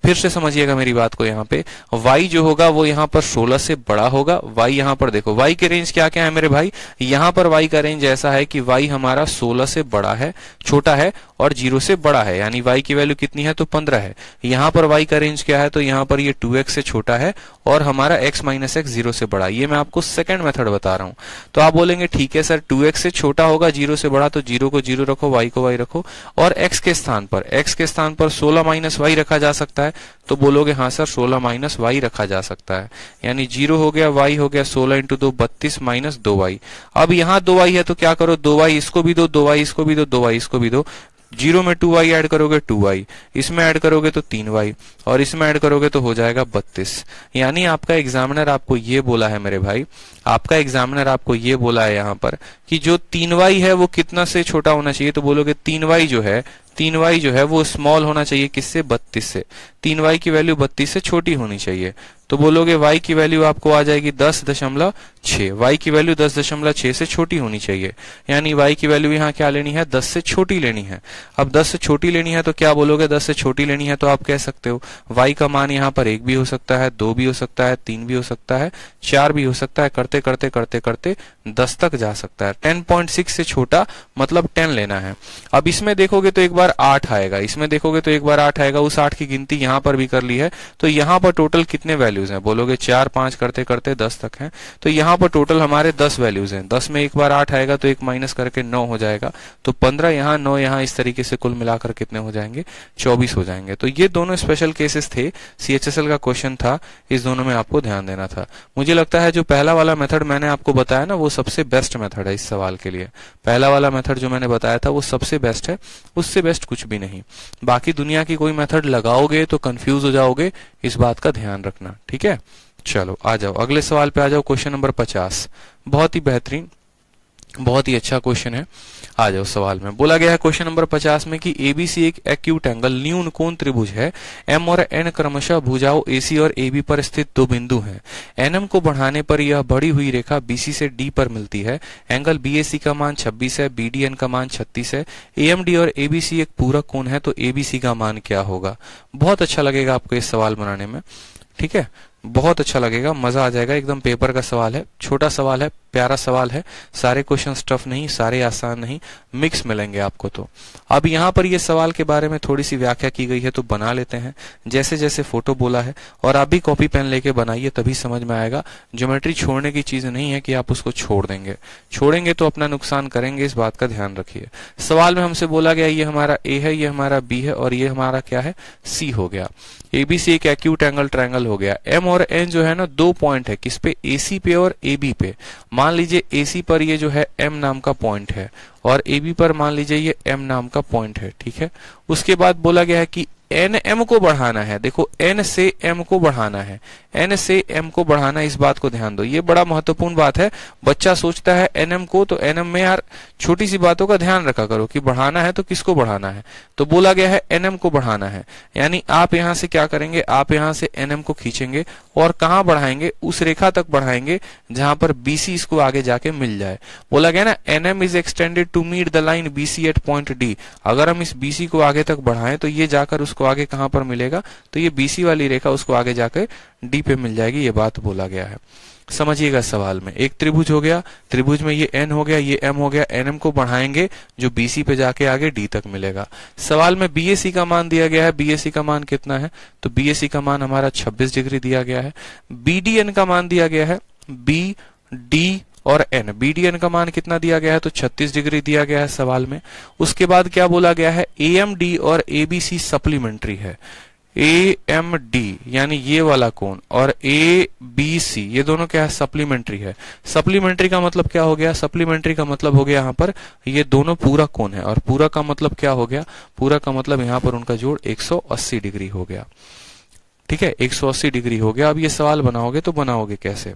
फिर से समझिएगा मेरी बात को यहाँ पे। Y जो होगा, वो यहाँ पर 16 से बड़ा होगा। Y यहाँ पर देखो, y के रेंज क्या क्या है मेरे भाई? यहाँ पर y का रेंज ऐसा है कि y हमारा 16 से बड़ा है, छोटा है और ज़ीरो से बड़ा है। यानी y की वैल्यू कितनी है तो 15 है। यहाँ पर y का रेंज क्या है तो यहाँ पर ये 2x से छोटा है और हमारा x माइनस एक्स ज़ीरो से बड़ा ये मैं आपको सेकंड मेथड बता रहा हूँ। तो आप बोलेंगे, ठीक है सर 2x से छोटा होगा, ज़ीरो से बड़ा तो ज़ीरो को ज़ीरो रखो, y को y रखो। और x के स्थान पर, x के स्थान पर 16 माइनस वाई रखा जा सकता है। तो बोलोगे हाँ सर 16 माइनस वाई रखा जा सकता है। यानी ज़ीरो हो गया y हो गया 16 इंटू दो, बत्तीस माइनस दो वाई। अब यहाँ दो वाई है तो क्या करो? दो वाई, इसको भी दो दो वाई, इसको भी दो दो वाई, इसको भी दो। ज़ीरो में टू वाई एड करोगे, टू वाई। इसमें ऐड करोगे तो तीन वाई। और इसमें ऐड करोगे तो हो जाएगा बत्तीस। यानी आपका एग्जामिनर आपको ये बोला है, मेरे भाई आपका एग्जामिनर आपको ये बोला है यहाँ पर कि जो तीन वाई है वो कितना से छोटा होना चाहिए? तो बोलोगे तीन वाई जो है, तीन वाई जो है वो स्मॉल होना चाहिए किससे? बत्तीस से। तीन वाई की वैल्यू बत्तीस से छोटी होनी चाहिए। तो बोलोगे y की वैल्यू आपको आ जाएगी दस दशमलव छह। वाई की वैल्यू दस दशमलव छह से छोटी होनी चाहिए। यानी y की वैल्यू यहाँ क्या लेनी है? दस से छोटी लेनी है। अब दस से छोटी लेनी है तो क्या बोलोगे? दस से छोटी लेनी है तो आप कह सकते हो y का मान यहाँ पर एक भी हो सकता है, दो भी हो सकता है, तीन भी हो सकता है, चार भी हो सकता है, करते करते करते करते करते दस तक जा सकता है। टेन पॉइंट सिक्स से छोटा मतलब टेन लेना है। अब इसमें देखोगे तो एक बार आठ आएगा। इसमें देखोगे तो एक बार आठ आएगा। उस आठ की गिनती यहाँ पर भी कर ली है। तो यहाँ पर टोटल कितने वैल्यूज़ हैं? बोलोगे चार, पाँच करते करते दस तक हैं। तो यहाँ पर टोटल हमारे दस वैल्यूज़ हैं। दस में एक बार आठ आएगा तो एक माइनस करके नौ हो जाएगा। तो पंद्रह यहाँ, नौ यहाँ इस तरीके से कुल मिलाकर कितने हो जाएँगे? चौबीस हो जाएँगे। तो ये दोनों स्पेशल केसेस थे। सीएचएसएल का क्वेश्चन था। इस दोनों में आपको ध्यान देना था। मुझे लगता है जो पहला वाला मेथड मैंने आपको बताया ना, वो सबसे बेस्ट मेथड है इस सवाल के लिए। पहला वाला मेथड जो मैंने बताया था, वो सबसे बेस्ट है। उससे बेस्ट कुछ भी नहीं। बाकी दुनिया की कोई मेथड लगाओगे तो कंफ्यूज हो जाओगे। इस बात का ध्यान रखना, ठीक है? चलो, आ जाओ। अगले सवाल पे आ जाओ क्वेश्चन नंबर पचास। बहुत ही बेहतरीन बहुत ही अच्छा क्वेश्चन है। आ जाओ सवाल में। बोला गया है क्वेश्चन नंबर पचास में कि एबीसी एक एक्यूट एंगल न्यून कोण त्रिभुज है। एम और एन क्रमशः भुजाओं एसी और एबी पर स्थित दो बिंदु हैं। एनएम को बढ़ाने पर यह बढ़ी हुई रेखा बीसी से डी पर मिलती है। एंगल बीएसी का मान 26 है बीडीएन का मान 36 है। एएमडी और एबीसी एक पूरक कोण है तो एबीसी का मान क्या होगा? बहुत अच्छा लगेगा आपको इस सवाल बनाने में। ठीक है? बहुत अच्छा लगेगा, मज़ा आ जाएगा। एकदम पेपर का सवाल है, छोटा सवाल है, प्यारा सवाल है। सारे क्वेश्चन टफ नहीं, सारे आसान नहीं मिक्स मिलेंगे आपको तो। अब यहाँ पर ये सवाल के बारे में थोड़ी सी व्याख्या की गई है तो बना लेते हैं। जैसे जैसे फ़ोटो बोला है, और आप भी कॉपी पेन लेके बनाइए, तभी समझ में आएगा। ज्योमेट्री छोड़ने की चीज़ नहीं है कि आप उसको छोड़ देंगे। छोड़ेंगे तो अपना नुकसान करेंगे, इस बात का ध्यान रखिए। सवाल में हमसे बोला गया, ये हमारा ए है, ये हमारा बी है, और ये हमारा क्या है? सी हो गया। एबीसी एक एक्यूट एंगल ट्रायंगल हो गया। एम और एन जो है ना, दो पॉइंट है। किस पे? एसी पे और एबी पे। मान लीजिए एसी पर ये जो है एम नाम का पॉइंट है। और एबी पर मान लीजिए ये एम नाम का पॉइंट है, ठीक है? उसके बाद बोला गया है कि एन एम को बढ़ाना है। देखो एन से एम को बढ़ाना है। एन से एम को बढ़ाना, इस बात को ध्यान दो। ये बड़ा महत्वपूर्ण बात है। बच्चा सोचता है एन एम को तो एन एम में यार छोटी सी बातों का ध्यान रखा करो कि बढ़ाना है तो किसको बढ़ाना है। तो बोला गया है एन एम को बढ़ाना है। यानी आप यहाँ से क्या करेंगे? आप यहाँ से एन एम को खींचेंगे और कहा बढ़ाएँगे? उस रेखा तक बढ़ाएँगे जहाँ पर बीसी इसको आगे जाके मिल जाए। बोला गया ना N M is extended to meet the line BC at point D अगर हम इस बीसी को आगे तक बढ़ाएँ तो ये जाकर उसको आगे कहाँ पर मिलेगा? तो ये बीसी वाली रेखा उसको आगे जाकर डी पे मिल जाएगी, ये बात बोला गया है। समझिएगा सवाल में। एक त्रिभुज हो गया, त्रिभुज में ये एन हो गया, ये एम हो गया एन एम को बढ़ाएँगे, जो बीसी पे जाके आगे डी तक मिलेगा। सवाल में बीएससी का मान दिया गया है। बीएससी का मान कितना है? तो बीएससी का मान हमारा 26 डिग्री दिया गया है। बीडीएन का मान दिया गया है। बी डी और एन बीडीएन का मान कितना दिया गया है? तो 36 डिग्री दिया गया है सवाल में। उसके बाद क्या बोला गया है? एएमडी और एबीसी सप्लीमेंट्री है। ए एम डी यानी ये वाला कोण, और ए बी सी ये दोनों क्या है? सप्लीमेंट्री है। सप्लीमेंट्री का मतलब क्या हो गया? सप्लीमेंट्री का मतलब हो गया यहाँ पर ये दोनों पूरा कोण है, और पूरा का मतलब क्या हो गया? पूरा का मतलब यहाँ पर उनका जोड़ 180 डिग्री हो गया। ठीक है? 180 डिग्री हो गया। अब ये सवाल बनाओगे तो बनाओगे कैसे?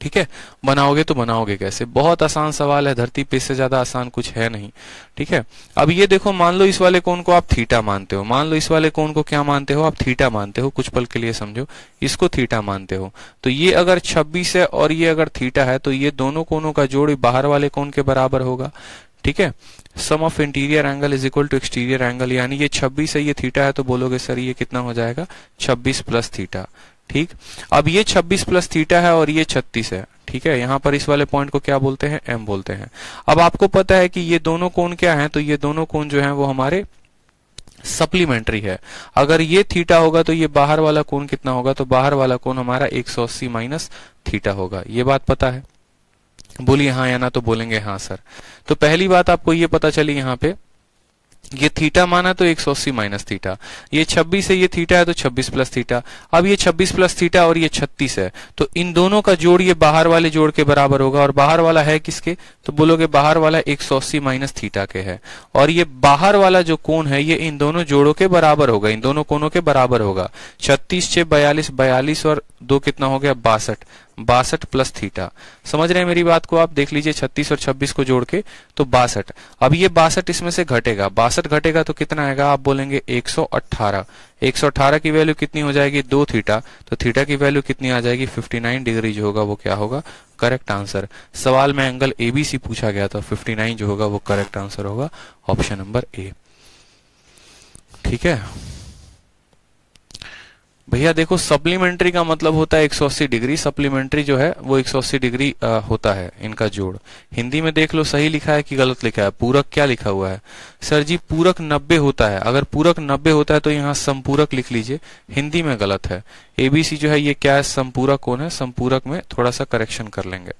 ठीक है? बनाओगे तो बनाओगे कैसे? बहुत आसान सवाल है, धरती पे इससे ज़्यादा आसान कुछ है नहीं। ठीक है? अब ये देखो, मान लो इस वाले कोण को आप थीटा मानते हो। मान लो इस वाले कोण को क्या मानते हो? आप थीटा मानते हो, कुछ पल के लिए समझो। इसको थीटा मानते हो। तो ये अगर 26 है और ये अगर थीटा है तो ये दोनों कोणों का जोड़ बाहर वाले कोण के बराबर होगा। ठीक है? Sum of interior angle is equal to exterior angle यानी ये 26 है, ये थीटा है तो बोलोगे, सर, ये कितना हो जाएगा? 26 प्लस थीटा। ठीक? अब ये 26 प्लस थीटा है और ये 36 है। ठीक है? यहाँ पर इस वाले पॉइंट को क्या बोलते हैं? एम बोलते हैं। अब आपको पता है कि ये दोनों कोण क्या है? तो ये दोनों कोण जो है वो हमारे सप्लीमेंट्री है। अगर ये थीटा होगा तो ये बाहर वाला कोण कितना होगा? तो बाहर वाला कोण हमारा 180 माइनस थीटा होगा। ये बात पता है? बोलिए हाँ या ना तो बोलेंगे हाँ सर तो पहली बात आपको ये पता चली यहाँ पे ये थीटा माना तो 180 माइनस थीटा। ये 26 है, ये थीटा है तो 26 प्लस थीटा। अब ये 26 प्लस थीटा और ये 36 है तो इन दोनों का जोड़ ये बाहर वाले जोड़ के बराबर होगा और बाहर वाला है किसके? तो बोलोगे बाहर वाला 180 माइनस थीटा के है। और ये बाहर वाला जो कोण है, ये इन दोनों जोड़ों के बराबर होगा, इन दोनों कोणों के बराबर होगा। छत्तीस छह बयालीस बयालीस और दो कितना हो गया? बासठ। बासठ प्लस थीटा समझ रहे हैं मेरी बात को आप? देख लीजिए 36 और 26 को जोड़ के तो बासठ। अब ये बासठ इसमें से घटेगा। बासठ घटेगा तो कितना आएगा? आप बोलेंगे 118 118 की वैल्यू कितनी हो जाएगी? दो थीटा तो थीटा की वैल्यू कितनी आ जाएगी? 59 डिग्री जो होगा वो क्या होगा? करेक्ट आंसर सवाल में एंगल एबीसी पूछा गया था। 59 जो होगा वो करेक्ट आंसर होगा। ऑप्शन नंबर ए ठीक है? भैया देखो सप्लीमेंट्री का मतलब होता है 180 डिग्री सप्लीमेंट्री जो है वो 180 डिग्री आ, होता है इनका जोड़। हिंदी में देख लो सही लिखा है कि गलत लिखा है? पूरक क्या लिखा हुआ है? सर जी पूरक 90 होता है। अगर पूरक 90 होता है तो यहाँ संपूरक लिख लीजिए। हिंदी में गलत है। एबीसी जो है ये क्या है? संपूरक कौन है? संपूरक में थोड़ा सा करेक्शन कर लेंगे।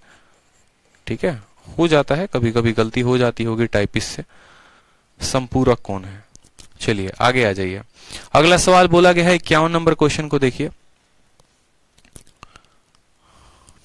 ठीक है? हो जाता है कभी कभी गलती हो जाती होगी टाइपिस से। संपूरक कौन है? चलिए आगे आ जाइए। अगला सवाल बोला गया है इक्यावन नंबर क्वेश्चन को देखिए।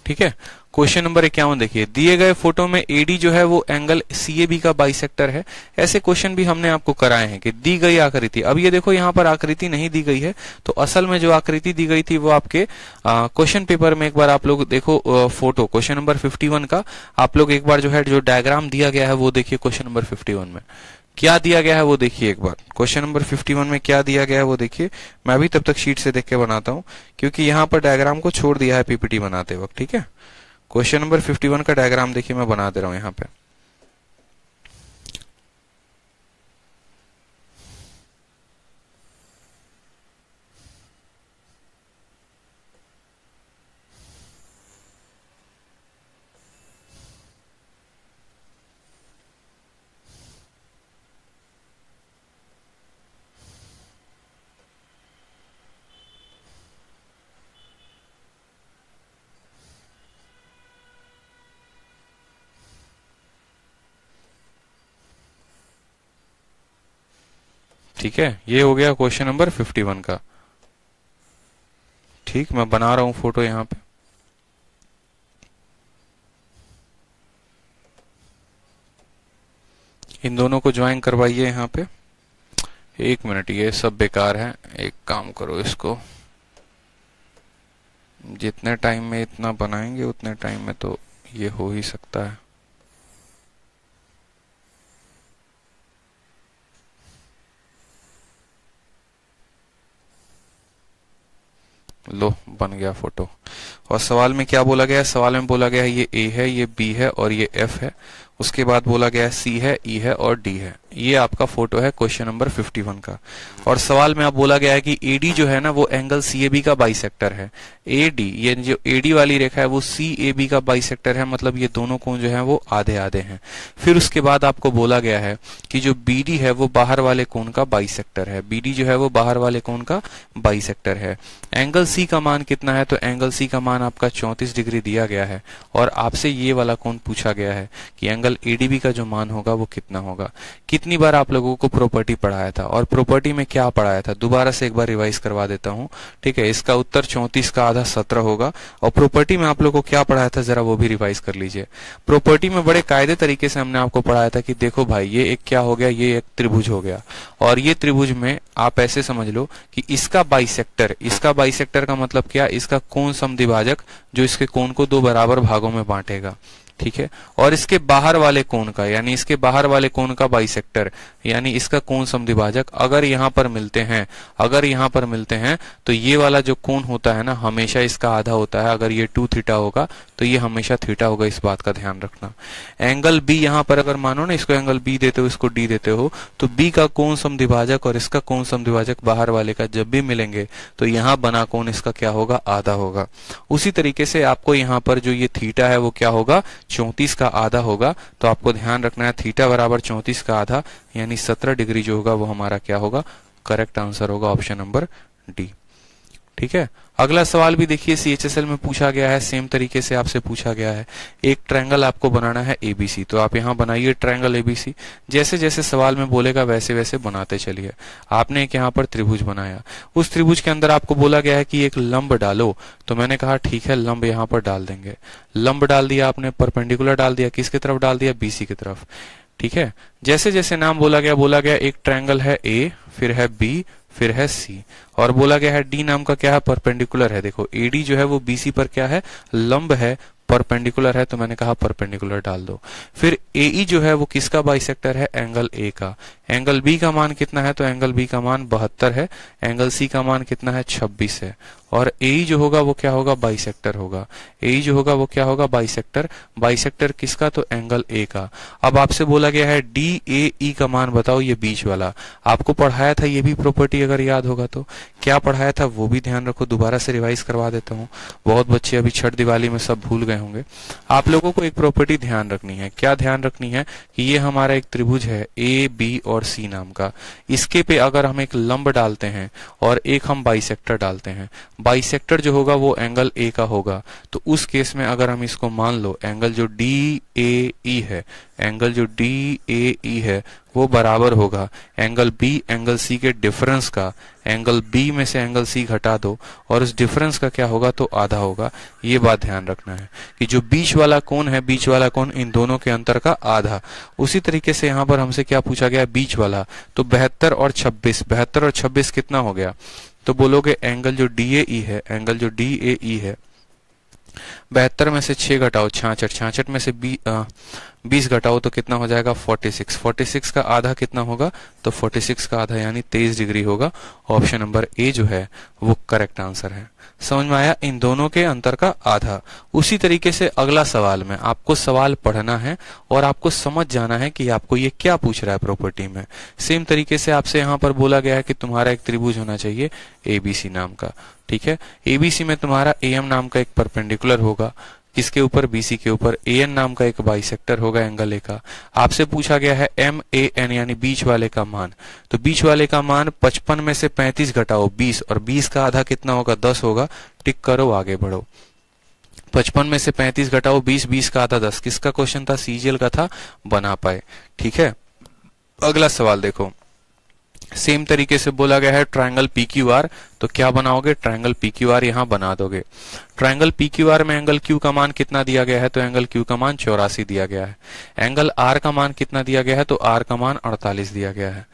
ठीक है? क्वेश्चन नंबर इक्यावन देखिए। दिए गए फ़ोटो में एडी जो है वो एंगल सीएबी का बाइसेक्टर है। ऐसे क्वेश्चन भी हमने आपको कराए हैं कि दी गई आकृति। अब ये देखो यहाँ पर आकृति नहीं दी गई है तो असल में जो आकृति दी गई थी वो आपके क्वेश्चन पेपर में एक बार आप लोग देखो आ, फ़ोटो क्वेश्चन नंबर 51 का। आप लोग एक बार जो है जो डायग्राम दिया गया है वो देखिए क्वेश्चन नंबर 51 में। क्या दिया गया है वो देखिए एक बार। क्वेश्चन नंबर 51 में क्या दिया गया है वो देखिए। मैं भी तब तक शीट से देख के बनाता हूँ, क्योंकि यहाँ पर डायग्राम को छोड़ दिया है पीपीटी बनाते वक्त, ठीक है? क्वेश्चन नंबर 51 का डायग्राम देखिए मैं बना दे रहा हूँ यहाँ पे। ठीक है? ये हो गया क्वेश्चन नंबर 51 का। ठीक, मैं बना रहा हूँ फ़ोटो यहाँ पे। इन दोनों को ज्वाइन करवाइए यहाँ पे। एक मिनट, ये सब बेकार है। एक काम करो इसको। जितने टाइम में इतना बनाएँगे, उतने टाइम में तो ये हो ही सकता है। लो, बन गया फ़ोटो। और सवाल में क्या बोला गया? सवाल में बोला गया है ये ए है, ये बी है और ये एफ़ है। उसके बाद बोला गया सी है, ई e है और डी है। ये आपका फ़ोटो है, क्वेश्चन नंबर 51 का। और सवाल में आप बोला गया है कि एडी जो है ना, वो एंगल सी ए बी का बाइसेक्टर है। एडी ये जो एडी वाली रेखा है, वो सी ए बी का बाइसेक्टर है मतलब ये दोनों कोण जो है, वो आधे आधे हैं। फिर उसके बाद आपको बोला गया है कि जो बीडी है, वो बाहर वाले कोण का बाइसेक्टर है। बीडी जो है, वो बाहर वाले कोण का बाइसेक्टर है। एंगल सी का मान कितना है तो एंगल सी का मान आपका चौंतीस डिग्री दिया गया है। और आपसे ये वाला कोण पूछा गया है कि एंगल एडीबी का जो मान होगा वो कितना होगा? कितनी बार आप लोगों को प्रॉपर्टी पढ़ाया था? और प्रॉपर्टी में क्या पढ़ाया था? दोबारा से एक बार रिवाइज करवा देता हूँ, ठीक है? इसका उत्तर चौंतीस का आधा सत्रह होगा। और प्रॉपर्टी में आप लोगों को क्या पढ़ाया था? जरा वो भी रिवाइज कर लीजिए। प्रॉपर्टी में बड़े कायदे तरीके से हमने आपको पढ़ाया था कि देखो भाई, ये एक क्या हो गया? ये एक त्रिभुज हो गया। और ये त्रिभुज में आप ऐसे समझ लो कि इसका बाइसेक्टर इसका बाइसेक्टर का मतलब क्या? इसका कौन समदिभाजक जो इसके कोण को दो बराबर भागों में बांटेगा? ठीक है? और इसके बाहर वाले कोण का, यानी इसके बाहर वाले कोण का बाइसेक्टर यानी इसका कोण समद्विभाजक, अगर यहाँ पर मिलते हैं, अगर यहाँ पर मिलते हैं तो ये वाला जो कोण होता है ना, हमेशा इसका आधा होता है। अगर ये टू थीटा होगा तो ये हमेशा थीटा होगा, इस बात का ध्यान रखना। एंगल बी यहाँ पर अगर मानो ना, इसको एंगल बी देते हो, इसको डी देते हो तो बी का कोण समद्विभाजक और इसका कोण समद्विभाजक बाहर वाले का जब भी मिलेंगे तो यहाँ बना कोण इसका क्या होगा? आधा होगा। उसी तरीके से आपको यहाँ पर जो ये थीटा है, वो क्या होगा? चौतीस का आधा होगा तो आपको ध्यान रखना है, थीटा बराबर चौतीस का आधा, यानी सत्रह डिग्री जो होगा वो हमारा क्या होगा? करेक्ट आंसर होगा ऑप्शन नंबर डी। ठीक है? अगला सवाल भी देखिए सीएचएसएल में पूछा गया है सेम तरीके से आपसे पूछा गया है। एक ट्रायंगल आपको बनाना है एबीसी तो आप यहाँ बनाइए ट्रायंगल एबीसी जैसे जैसे सवाल में बोलेगा, वैसे वैसे बनाते चलिए। आपने एक यहाँ पर त्रिभुज बनाया। उस त्रिभुज के अंदर आपको बोला गया है कि एक लंब डालो। तो मैंने कहा, ठीक है, लंब यहाँ पर डाल देंगे। लंब डाल दिया आपने परपेंडिकुलर डाल दिया, किसकी तरफ़ डाल दिया? बीसी की तरफ़। ठीक है? जैसे जैसे नाम बोला गया बोला गया, एक ट्रायंगल है ए फिर है बी फिर है सी और बोला गया है डी नाम का क्या है? परपेंडिकुलर है। देखो एडी जो है वो बीसी पर क्या है? लंब है। परपेंडिकुलर है तो मैंने कहा परपेंडिकुलर डाल दो। फिर एई जो है वो किसका बाइसेक्टर है? एंगल ए का। एंगल बी का मान कितना है? तो एंगल बी का मान बहत्तर है। एंगल सी का मान कितना है? 26 है। और ए जो होगा वो क्या होगा? बाइसेक्टर होगा। ए जो होगा वो क्या होगा? बाइसेक्टर बाइसेक्टर किसका? तो एंगल ए का। अब आपसे बोला गया है डी ए ई का मान बताओ, ये बीच वाला। आपको पढ़ाया था ये भी प्रॉपर्टी अगर याद होगा तो। क्या पढ़ाया था? वो भी ध्यान रखो, दोबारा से रिवाइज करवा देता हूँ। बहुत बच्चे अभी छठ दिवाली में सब भूल गए होंगे। आप लोगों को एक प्रॉपर्टी ध्यान रखनी है। क्या ध्यान रखनी है? कि ये हमारा एक त्रिभुज है ए बी और सी नाम का। इसके पे अगर हम एक लंब डालते हैं और एक हम बाइसेक्टर डालते हैं। बाइसेक्टर जो होगा वो एंगल ए का होगा। तो उस केस में अगर हम इसको मान लो एंगल जो डी ए ई है एंगल जो डी ए ई है, वो बराबर होगा। एंगल बी एंगल सी के डिफरेंस का एंगल बी में से एंगल सी घटा दो। और उस डिफरेंस का क्या होगा? तो आधा होगा। ये बात ध्यान रखना है कि जो बीच वाला कोण है, बीच वाला कोण इन दोनों के अंतर का आधा। उसी तरीके से यहाँ पर हमसे क्या पूछा गया? बीच वाला। तो बेहतर और छब्बीस बेहतर और छब्बीस कितना हो गया? तो बोलोगे एंगल जो डी ए ई है एंगल जो डी ए ई है बहत्तर में से छह घटाओ, छाछठ छाछठ में से बी बीस घटाओ तो कितना हो जाएगा? 46 46 का आधा कितना होगा? तो 46 का आधा यानी 23 डिग्री होगा। ऑप्शन नंबर ए जो है, वो करेक्ट आंसर है। समझ में आया? इन दोनों के अंतर का आधा। उसी तरीके से अगला सवाल में आपको सवाल पढ़ना है और आपको समझ जाना है कि आपको ये क्या पूछ रहा है प्रॉपर्टी में। सेम तरीके से आपसे यहाँ पर बोला गया है कि तुम्हारा एक त्रिभुज होना चाहिए एबीसी नाम का। ठीक है? एबीसी में तुम्हारा एम नाम का एक परपेंडिकुलर होगा। किसके ऊपर? बीसी के ऊपर। ए एन नाम का एक बाइसेक्टर होगा एंगल ए का। आपसे पूछा गया है एम ए एन यानी बीच वाले का मान। तो बीच वाले का मान 55 में से 35 घटाओ 20 और 20 का आधा कितना होगा? 10 होगा। टिक करो, आगे बढ़ो। 55 में से 35 घटाओ 20 20 का आधा 10 किसका क्वेश्चन था? सीजीएल का था। बना पाए। ठीक है? अगला सवाल देखो। सेम तरीके से बोला गया है ट्राइंगल पी क्यू आर तो क्या बनाओगे? ट्राइंगल पी क्यू आर यहाँ बना दोगे। ट्राइंगल पी क्यू आर में एंगल क्यू का मान कितना दिया गया है? तो एंगल क्यू का मान चौरासी दिया गया है। एंगल आर का मान कितना दिया गया है? तो आर का मान अड़तालीस दिया गया है।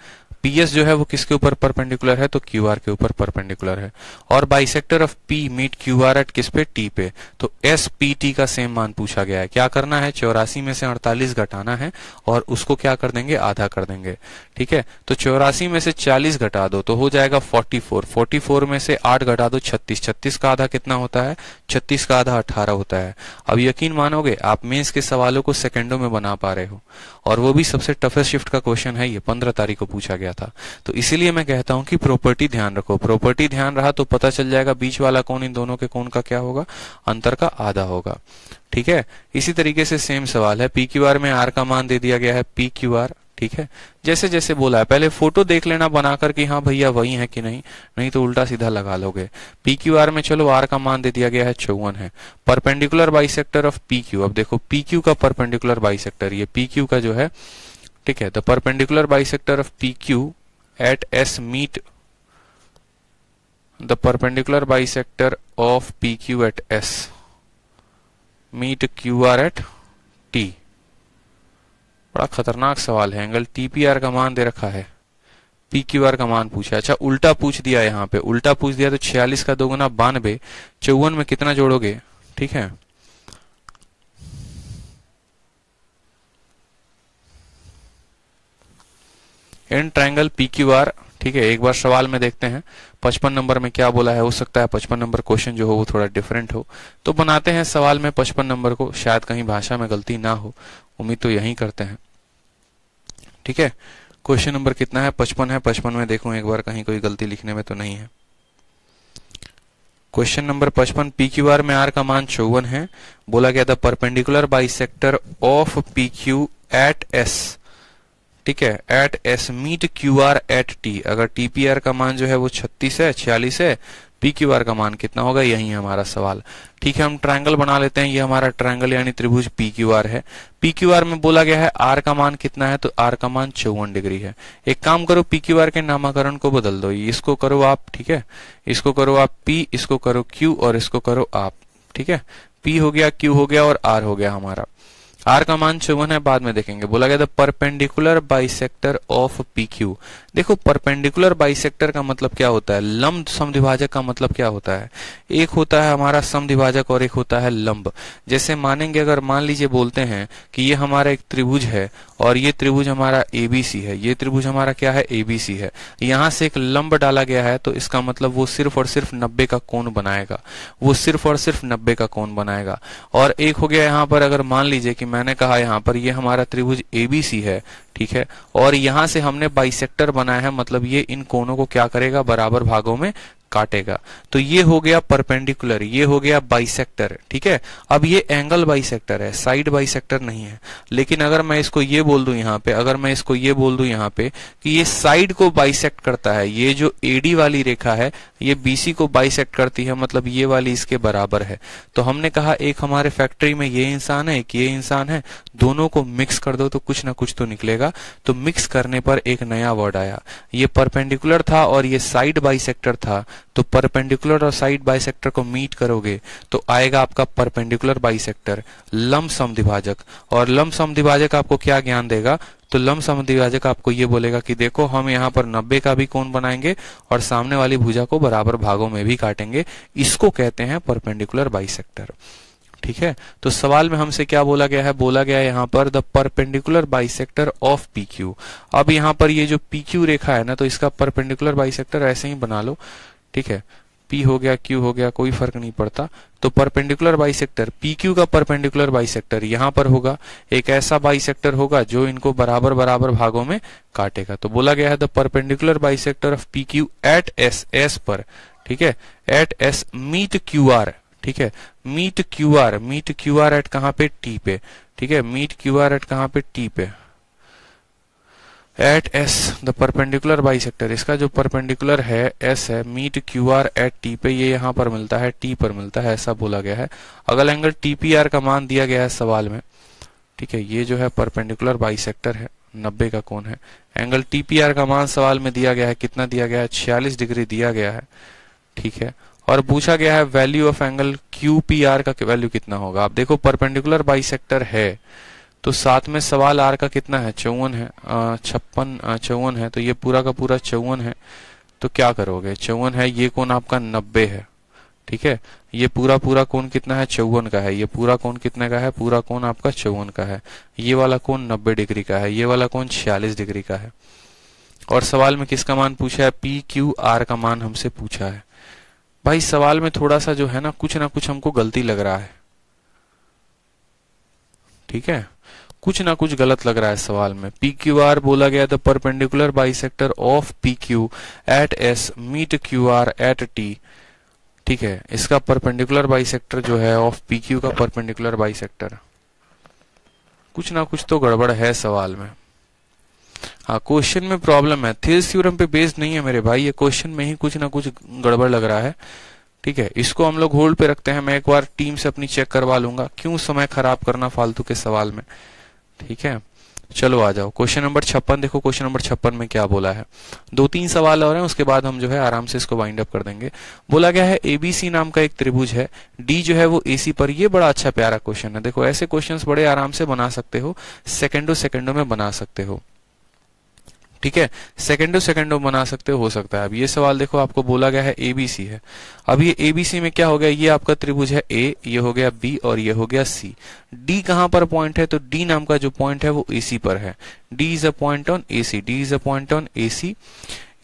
पीएस जो है वो किसके ऊपर परपेंडिकुलर है? तो क्यू आर के ऊपर परपेंडिकुलर है। और bisector of P meet Q R at किस पे? टी पे। तो एस पी टी का सेम मान पूछा गया है। क्या करना है? चौरासी में से अड़तालीस घटाना है और उसको क्या कर देंगे? आधा कर देंगे। ठीक है? तो चौरासी में से चालीस घटा दो तो हो जाएगा फोर्टी फोर फोर्टी फोर में से आठ घटा दो छत्तीस। छत्तीस का आधा कितना होता है? छत्तीस का आधा अठारह होता है। अब यकीन मानोगे, आप मेंस के सवालों को सेकंडों में बना पा रहे हो। और वो भी सबसे टफेस्ट शिफ्ट का क्वेश्चन है ये। पंद्रह तारीख को पूछा गया था। तो इसीलिए मैं कहता हूँ कि प्रॉपर्टी ध्यान रखो। प्रॉपर्टी ध्यान रहा तो पता चल जाएगा बीच वाला कौन, इन दोनों के कौन का क्या होगा? अंतर का आधा होगा। ठीक है? इसी तरीके से सेम सवाल है। पी में आर का मान दे दिया गया है पी ठीक है? जैसे जैसे बोला है, पहले फ़ोटो देख लेना, बनाकर कि हाँ भैया वही है कि नहीं? नहीं तो उल्टा सीधा लगा लोगे। पी क्यू आर में चलो आर का मान दे दिया गया है, चौवन है। Perpendicular bisector of P Q अब देखो पी क्यू का परपेंडिकुलर बाइसेक्टर ये पी क्यू का जो है ठीक है the perpendicular bisector of P Q at S meet the perpendicular bisector of PQ at S meet QR at T. बड़ा खतरनाक सवाल है एंगल टीपीआर का मान दे रखा है। पी क्यू आर का मान पूछा अच्छा उल्टा पूछ दिया यहाँ पे। उल्टा पूछ दिया तो छियालीस का दो गुना बानबे चौवन में कितना जोड़ोगे? ठीक है। In triangle P Q R ठीक है, एक बार सवाल में देखते हैं। पचपन नंबर में क्या बोला है? हो सकता है पचपन नंबर क्वेश्चन जो हो वो थोड़ा डिफरेंट हो। तो बनाते हैं सवाल में पचपन नंबर को, शायद कहीं भाषा में गलती ना हो। उम्मीद तो यही करते हैं। ठीक है? क्वेश्चन नंबर कितना है? पचपन है। पचपन में देखो, एक बार कहीं कोई गलती लिखने में तो नहीं है। क्वेश्चन नंबर पचपन पी क्यू आर में आर का मान चौवन है। बोला गया था perpendicular bisector of P Q at S ठीक है at S meet Q R at T अगर टीपीआर का मान जो है वो 36 है 46 है पी क्यू आर का मान कितना होगा, यही है हमारा सवाल। ठीक है, हम ट्रायंगल बना लेते हैं, ये हमारा ट्रायंगल यानी त्रिभुज पी क्यू आर है। पी क्यू आर में बोला गया है आर का मान कितना है तो आर का मान चौवन डिग्री है। एक काम करो पी क्यू आर के नामाकरण को बदल दो, इसको करो आप, ठीक है? इसको करो आप पी इसको करो क्यू और इसको करो आप, ठीक है? पी हो गया क्यू हो गया और आर हो गया हमारा। आर का मान चौवन है, बाद में देखेंगे। बोला गया था perpendicular bisector of P Q देखो परपेंडिकुलर बाइसेक्टर का मतलब क्या होता है? लंब समद्विभाजक का मतलब क्या होता है? एक होता है हमारा समद्विभाजक और एक होता है लंब। जैसे मानेंगे, अगर मान लीजिए बोलते हैं कि ये हमारा एक त्रिभुज है और ये त्रिभुज हमारा एबीसी है। ये त्रिभुज हमारा क्या है? एबीसी है। यहाँ से एक लंब डाला गया है तो इसका मतलब वो सिर्फ़ और सिर्फ़ नब्बे का कोण बनाएगा। वो सिर्फ़ और सिर्फ़ नब्बे का कोण बनाएगा। और एक हो गया यहाँ पर, अगर मान लीजिए कि मैंने कहा यहाँ पर ये हमारा त्रिभुज एबीसी है, ठीक है? और यहाँ से हमने बाइसेक्टर बनाया है मतलब ये इन कोनों को क्या करेगा? बराबर भागों में काटेगा। तो ये हो गया परपेंडिकुलर, ये हो गया बाइसेक्टर ठीक है? अब ये एंगल बाइसेक्टर है साइड बाइसेक्टर नहीं है। लेकिन अगर मैं इसको ये बोल दू यहाँ पे, अगर मैं इसको ये बोल दू यहाँ पे कि ये साइड को बाइसेक्ट करता है, ये जो एडी वाली रेखा है, ये बीसी को बाइसेक्ट करती है मतलब ये वाली इसके बराबर है। तो हमने कहा एक हमारे फैक्ट्री में ये इंसान है, एक ये इंसान है, दोनों को मिक्स कर दो तो कुछ ना कुछ तो निकलेगा। तो मिक्स करने पर एक नया वर्ड आया। ये परपेंडिकुलर था और ये साइड बाइसेक्टर था। तो परपेंडिकुलर और साइड बाइसेक्टर को मीट करोगे तो आएगा आपका परपेंडिकुलर बाइसेक्टर लम समद्विभाजक और लम समद्विभाजक आपको क्या ज्ञान देगा? तो लम समद्विभाजक आपको ये बोलेगा कि देखो, हम यहाँ पर 90 का भी कोण बनाएँगे और सामने वाली भुजा को बराबर भागों में भी काटेंगे। इसको कहते हैं परपेंडिकुलर बाइसेक्टर ठीक है? तो सवाल में हमसे क्या बोला गया है? बोला गया है यहाँ पर the perpendicular bisector of P Q अब यहाँ पर ये जो पी क्यू रेखा है ना तो इसका परपेंडिकुलर बाइसेक्टर ऐसे ही बना लो। ठीक है? P हो गया, Q हो गया, कोई फ़र्क नहीं पड़ता। तो परपेंडिकुलर बाइसेक्टर PQ का परपेंडिकुलर बाइसेक्टर यहाँ पर होगा। एक ऐसा बाइसेक्टर होगा जो इनको बराबर बराबर भागों में काटेगा। तो बोला गया है the perpendicular bisector of PQ at S S पर। ठीक है? एट S मीट QR ठीक है? Meet QR meet QR at कहाँ पे? T पे। ठीक है? मीट QR एट कहाँ पे? T पे। At S the perpendicular bisector इसका जो परपेंडिकुलर है एस है meet Q R at T पे, ये यहाँ पर मिलता है टी पर मिलता है, ऐसा बोला गया है। अगला एंगल टीपीआर का मान दिया गया है सवाल में। ठीक है, ये जो है परपेंडिकुलर बाइसेक्टर है, नब्बे का कोण है। एंगल टीपीआर का मान सवाल में दिया गया है, कितना दिया गया है? छियालीस डिग्री दिया गया है। ठीक है, और पूछा गया है value of angle Q P R का वैल्यू कितना होगा? आप देखो परपेंडिकुलर बाइसेक्टर है। तो साथ में सवाल आर का कितना है? चौवन है। छप्पन चौवन है। तो ये पूरा का पूरा चौवन है। तो क्या करोगे? चौवन है, ये कौन आपका नब्बे है? ठीक है? ये पूरा पूरा कौन कितना है? चौवन का है। ये पूरा कौन कितने का है? पूरा कौन आपका चौवन का है। ये वाला कौन नब्बे डिग्री का है? ये वाला कौन छियालीस डिग्री का है? और सवाल में किसका मान पूछा है? पी क्यू आर का मान हमसे पूछा है। भाई, सवाल में थोड़ा सा जो है ना, कुछ ना कुछ हमको गलती लग रहा है। ठीक है? कुछ ना कुछ गलत लग रहा है सवाल में। पी क्यू आर बोला गया the perpendicular bisector of P Q at S meet Q R at T ठीक है, इसका परपेंडिकुलर बाइसेक्टर जो है ऑफ़ पी क्यू का परपेंडिकुलर बाइसेक्टर। कुछ ना कुछ तो गड़बड़ है सवाल में। हाँ क्वेश्चन में प्रॉब्लम है। थील्स थ्योरम पे बेस्ड नहीं है मेरे भाई, ये क्वेश्चन में ही कुछ ना कुछ गड़बड़ लग रहा है। ठीक है, इसको हम लोग होल्ड पे रखते हैं। मैं एक बार टीम से अपनी चेक करवा लूँगा। क्यों समय खराब करना फालतू के सवाल में? ठीक है? चलो आ जाओ। क्वेश्चन नंबर छप्पन, देखो क्वेश्चन नंबर छप्पन में क्या बोला है। दो तीन सवाल और हैं, उसके बाद हम जो है आराम से इसको वाइंड अप कर देंगे। बोला गया है एबीसी नाम का एक त्रिभुज है। डी जो है वो एसी पर, ये बड़ा अच्छा प्यारा क्वेश्चन है। देखो, ऐसे क्वेश्चंस बड़े आराम से बना सकते हो सेकेंडो सेकेंडो में बना सकते हो। ठीक है? सेकेंडो सेकेंडो बना सकते हो सकता है। अब ये सवाल देखो, आपको बोला गया है एबीसी है। अब ये एबीसी में क्या हो गया? ये आपका त्रिभुज है ए ये हो गया बी और ये हो गया सी डी कहाँ पर पॉइंट है? तो डी नाम का जो पॉइंट है वो एसी पर है। D is a point on AC D is a point on AC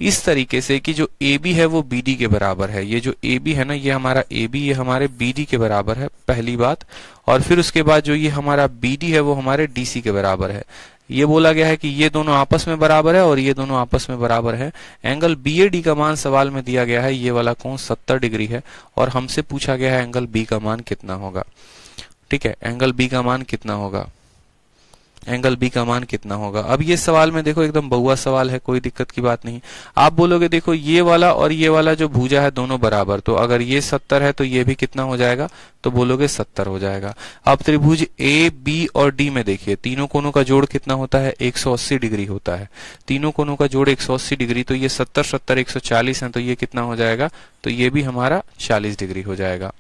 इस तरीके से कि जो ए बी है वो बी डी के बराबर है। ये जो ए बी है ना, ये हमारा ए बी ये हमारे बी डी के बराबर है, पहली बात। और फिर उसके बाद जो ये हमारा बी डी है वो हमारे डी सी के बराबर है। ये बोला गया है कि ये दोनों आपस में बराबर है और ये दोनों आपस में बराबर है। एंगल डी का मान सवाल में दिया गया है, ये वाला कौन 70 डिग्री है और हमसे पूछा गया है एंगल बी का मान कितना होगा। ठीक है, एंगल बी का मान कितना होगा? एंगल बी का मान कितना होगा? अब ये सवाल में देखो, एकदम बहुआ सवाल है, कोई दिक्कत की बात नहीं। आप बोलोगे, देखो, ये वाला और ये वाला जो भूजा है दोनों बराबर तो अगर ये सत्तर है तो ये भी कितना हो जाएगा? तो बोलोगे सत्तर हो जाएगा। अब त्रिभुज ए बी और डी में देखिए, तीनों कोनों का जोड़ कितना होता है? 180 डिग्री होता है। तीनों कोनों का जोड़ 180 डिग्री तो ये 70 70 140 है तो ये कितना हो जाएगा? तो ये भी हमारा 40 डिग्री हो जाएगा।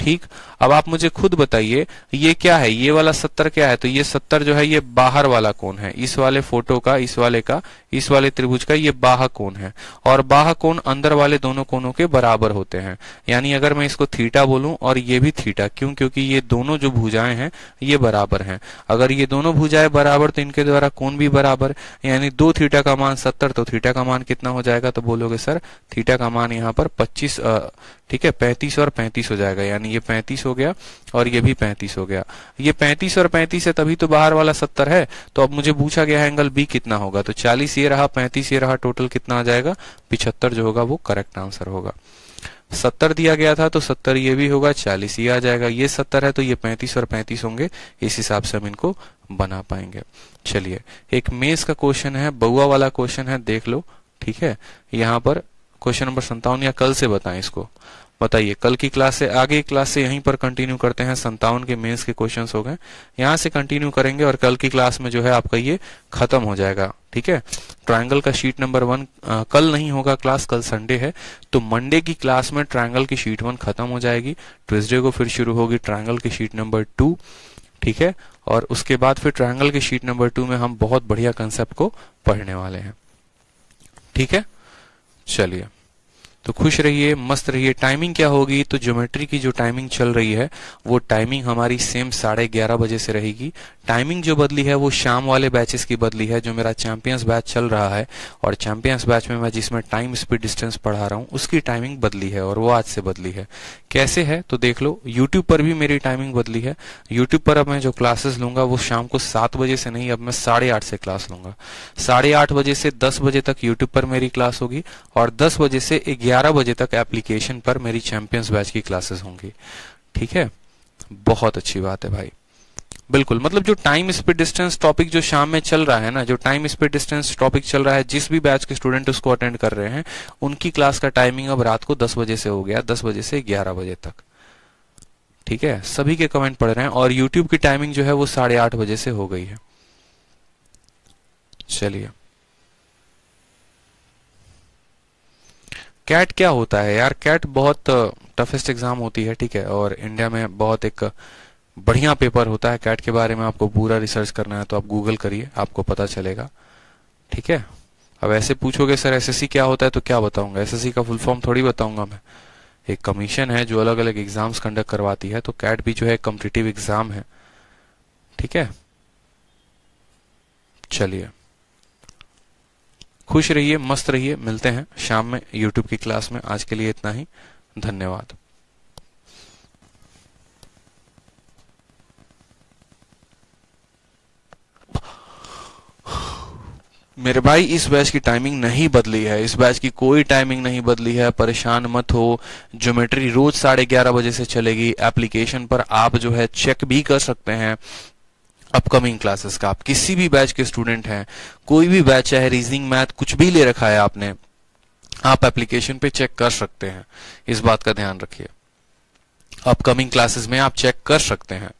ठीक? अब आप मुझे खुद बताइए, ये क्या है? ये वाला सत्तर क्या है? तो ये सत्तर जो है, ये बाहर वाला कोण है। इस वाले फ़ोटो का, इस वाले का, इस वाले त्रिभुज का, ये बाह कोण है। और बाह कोण अंदर वाले दोनों कोणों के बराबर होते हैं। यानी अगर मैं इसको थीटा बोलूँ, और ये भी थीटा, क्यों? क्योंकि ये दोनों जो भुजाएँ हैं, ये बराबर हैं। अगर ये दोनों भुजाएँ बराबर तो इनके द्वारा कोण भी बराबर। यानी दो थीटा का मान सत्तर तो थीटा का मान कितना हो जाएगा? तो बोलोगे, सर, थीटा का मान यहाँ पर पच्चीस ठीक है, पैंतीस और पैंतीस हो जाएगा, यानी ये पैंतीस हो गया और ये भी पैंतीस हो गया। ये पैंतीस और पैंतीस है, तभी तो बाहर वाला सत्तर है। तो अब मुझे पूछा गया एंगल बी कितना होगा? तो चालीस ये रहा, पैंतीस ये रहा टोटल कितना आ जाएगा? पिछहत्तर जो होगा, वो करेक्ट आंसर होगा। सत्तर दिया गया था तो सत्तर ये भी होगा, चालीस ये आ जाएगा। ये सत्तर है तो ये पैंतीस और पैंतीस होंगे, इस हिसाब से हम इनको बना पाएँगे। चलिए, एक मेज का क्वेश्चन है, बउआ वाला क्वेश्चन है, देख लो, ठीक है? यहाँ पर क्वेश्चन नंबर संतावन या कल से बताएँ इसको। बताइए कल की क्लास से आगे क्लास से यहीं पर कंटिन्यू करते हैं संतावन के मेंस के क्वेश्चंस हो गए। यहाँ से कंटिन्यू करेंगे और कल की क्लास में जो है आपका ये खत्म हो जाएगा। ठीक है? ट्रायंगल का शीट नंबर वन आ, कल नहीं होगा क्लास कल संडे है। तो मंडे की क्लास में ट्रायंगल की शीट वन खत्म हो जाएगी। ट्यूजडे को फिर शुरू होगी ट्रायंगल की शीट नंबर टू ठीक है? और उसके बाद फिर ट्रायंगल की शीट नंबर टू में हम बहुत बढ़िया कंसेप्ट को पढ़ने वाले हैं। ठीक है? चलिए। तो खुश रहिए, मस्त रहिए। टाइमिंग क्या होगी? तो ज्योमेट्री की जो टाइमिंग चल रही है, वो टाइमिंग हमारी सेम साढ़े ग्यारह बजे से रहेगी। टाइमिंग जो बदली है, वो शाम वाले बैचेस की बदली है, जो मेरा चैंपियंस बैच चल रहा है। और चैंपियंस बैच में मैं जिसमें टाइम स्पीड डिस्टेंस पढ़ा रहा हूँ, उसकी टाइमिंग बदली है और वो आज से बदली है। कैसे है? तो देख लो यूट्यूब पर भी मेरी टाइमिंग बदली है। यूट्यूब पर अब मैं जो क्लासेस लूँगा, वो शाम को सात बजे से नहीं, अब मैं साढ़े आठ से क्लास लूँगा। साढ़े आठ बजे से दस बजे तक यूट्यूब पर मेरी क्लास होगी और दस बजे से ग्यारह बजे तक एप्लीकेशन पर मेरी चैंपियंस बैच की क्लासेस होंगी। ठीक है? बहुत अच्छी बात है भाई। बिल्कुल मतलब जो टाइम स्पीड डिस्टेंस टॉपिक जो शाम में चल रहा है ना, जो टाइम स्पीड डिस्टेंस टॉपिक चल रहा है, जिस भी बैच के स्टूडेंट उसको अटेंड कर रहे हैं, उनकी क्लास का टाइमिंग अब रात को 10 बजे से हो गया 10 बजे से 11 बजे तक। ठीक है? सभी के कमेंट पढ़ रहे हैं और यूट्यूब की टाइमिंग जो है वो साढ़े बजे से हो गई है। चलिए। कैट क्या होता है यार? कैट बहुत टफेस्ट एग्ज़ाम होती है, ठीक है? और इंडिया में बहुत एक बढ़िया पेपर होता है कैट के बारे में। आपको पूरा रिसर्च करना है तो आप गूगल करिए, आपको पता चलेगा। ठीक है? अब ऐसे पूछोगे, सर एसएससी क्या होता है? तो क्या बताऊँगा? एसएससी का फुल फॉर्म थोड़ी बताऊँगा मैं। एक कमीशन है जो अलग अलग एग्ज़ाम्स कंडक्ट करवाती है तो कैट भी जो है कम्पिटिटिव एग्ज़ाम है। ठीक है? चलिए। खुश रहिए, मस्त रहिए। मिलते हैं शाम में यूट्यूब की क्लास में। आज के लिए इतना ही। धन्यवाद। मेरे भाई, इस बैच की टाइमिंग नहीं बदली है। इस बैच की कोई टाइमिंग नहीं बदली है। परेशान मत हो। ज्योमेट्री रोज साढ़े ग्यारह बजे से चलेगी। एप्लीकेशन पर आप जो है चेक भी कर सकते हैं। अपकमिंग क्लासेस का। आप किसी भी बैच के स्टूडेंट हैं, कोई भी बैच चाहे रीजनिंग मैथ कुछ भी ले रखा है आपने, आप एप्लीकेशन पे चेक कर सकते हैं। इस बात का ध्यान रखिए। अपकमिंग क्लासेस में आप चेक कर सकते हैं।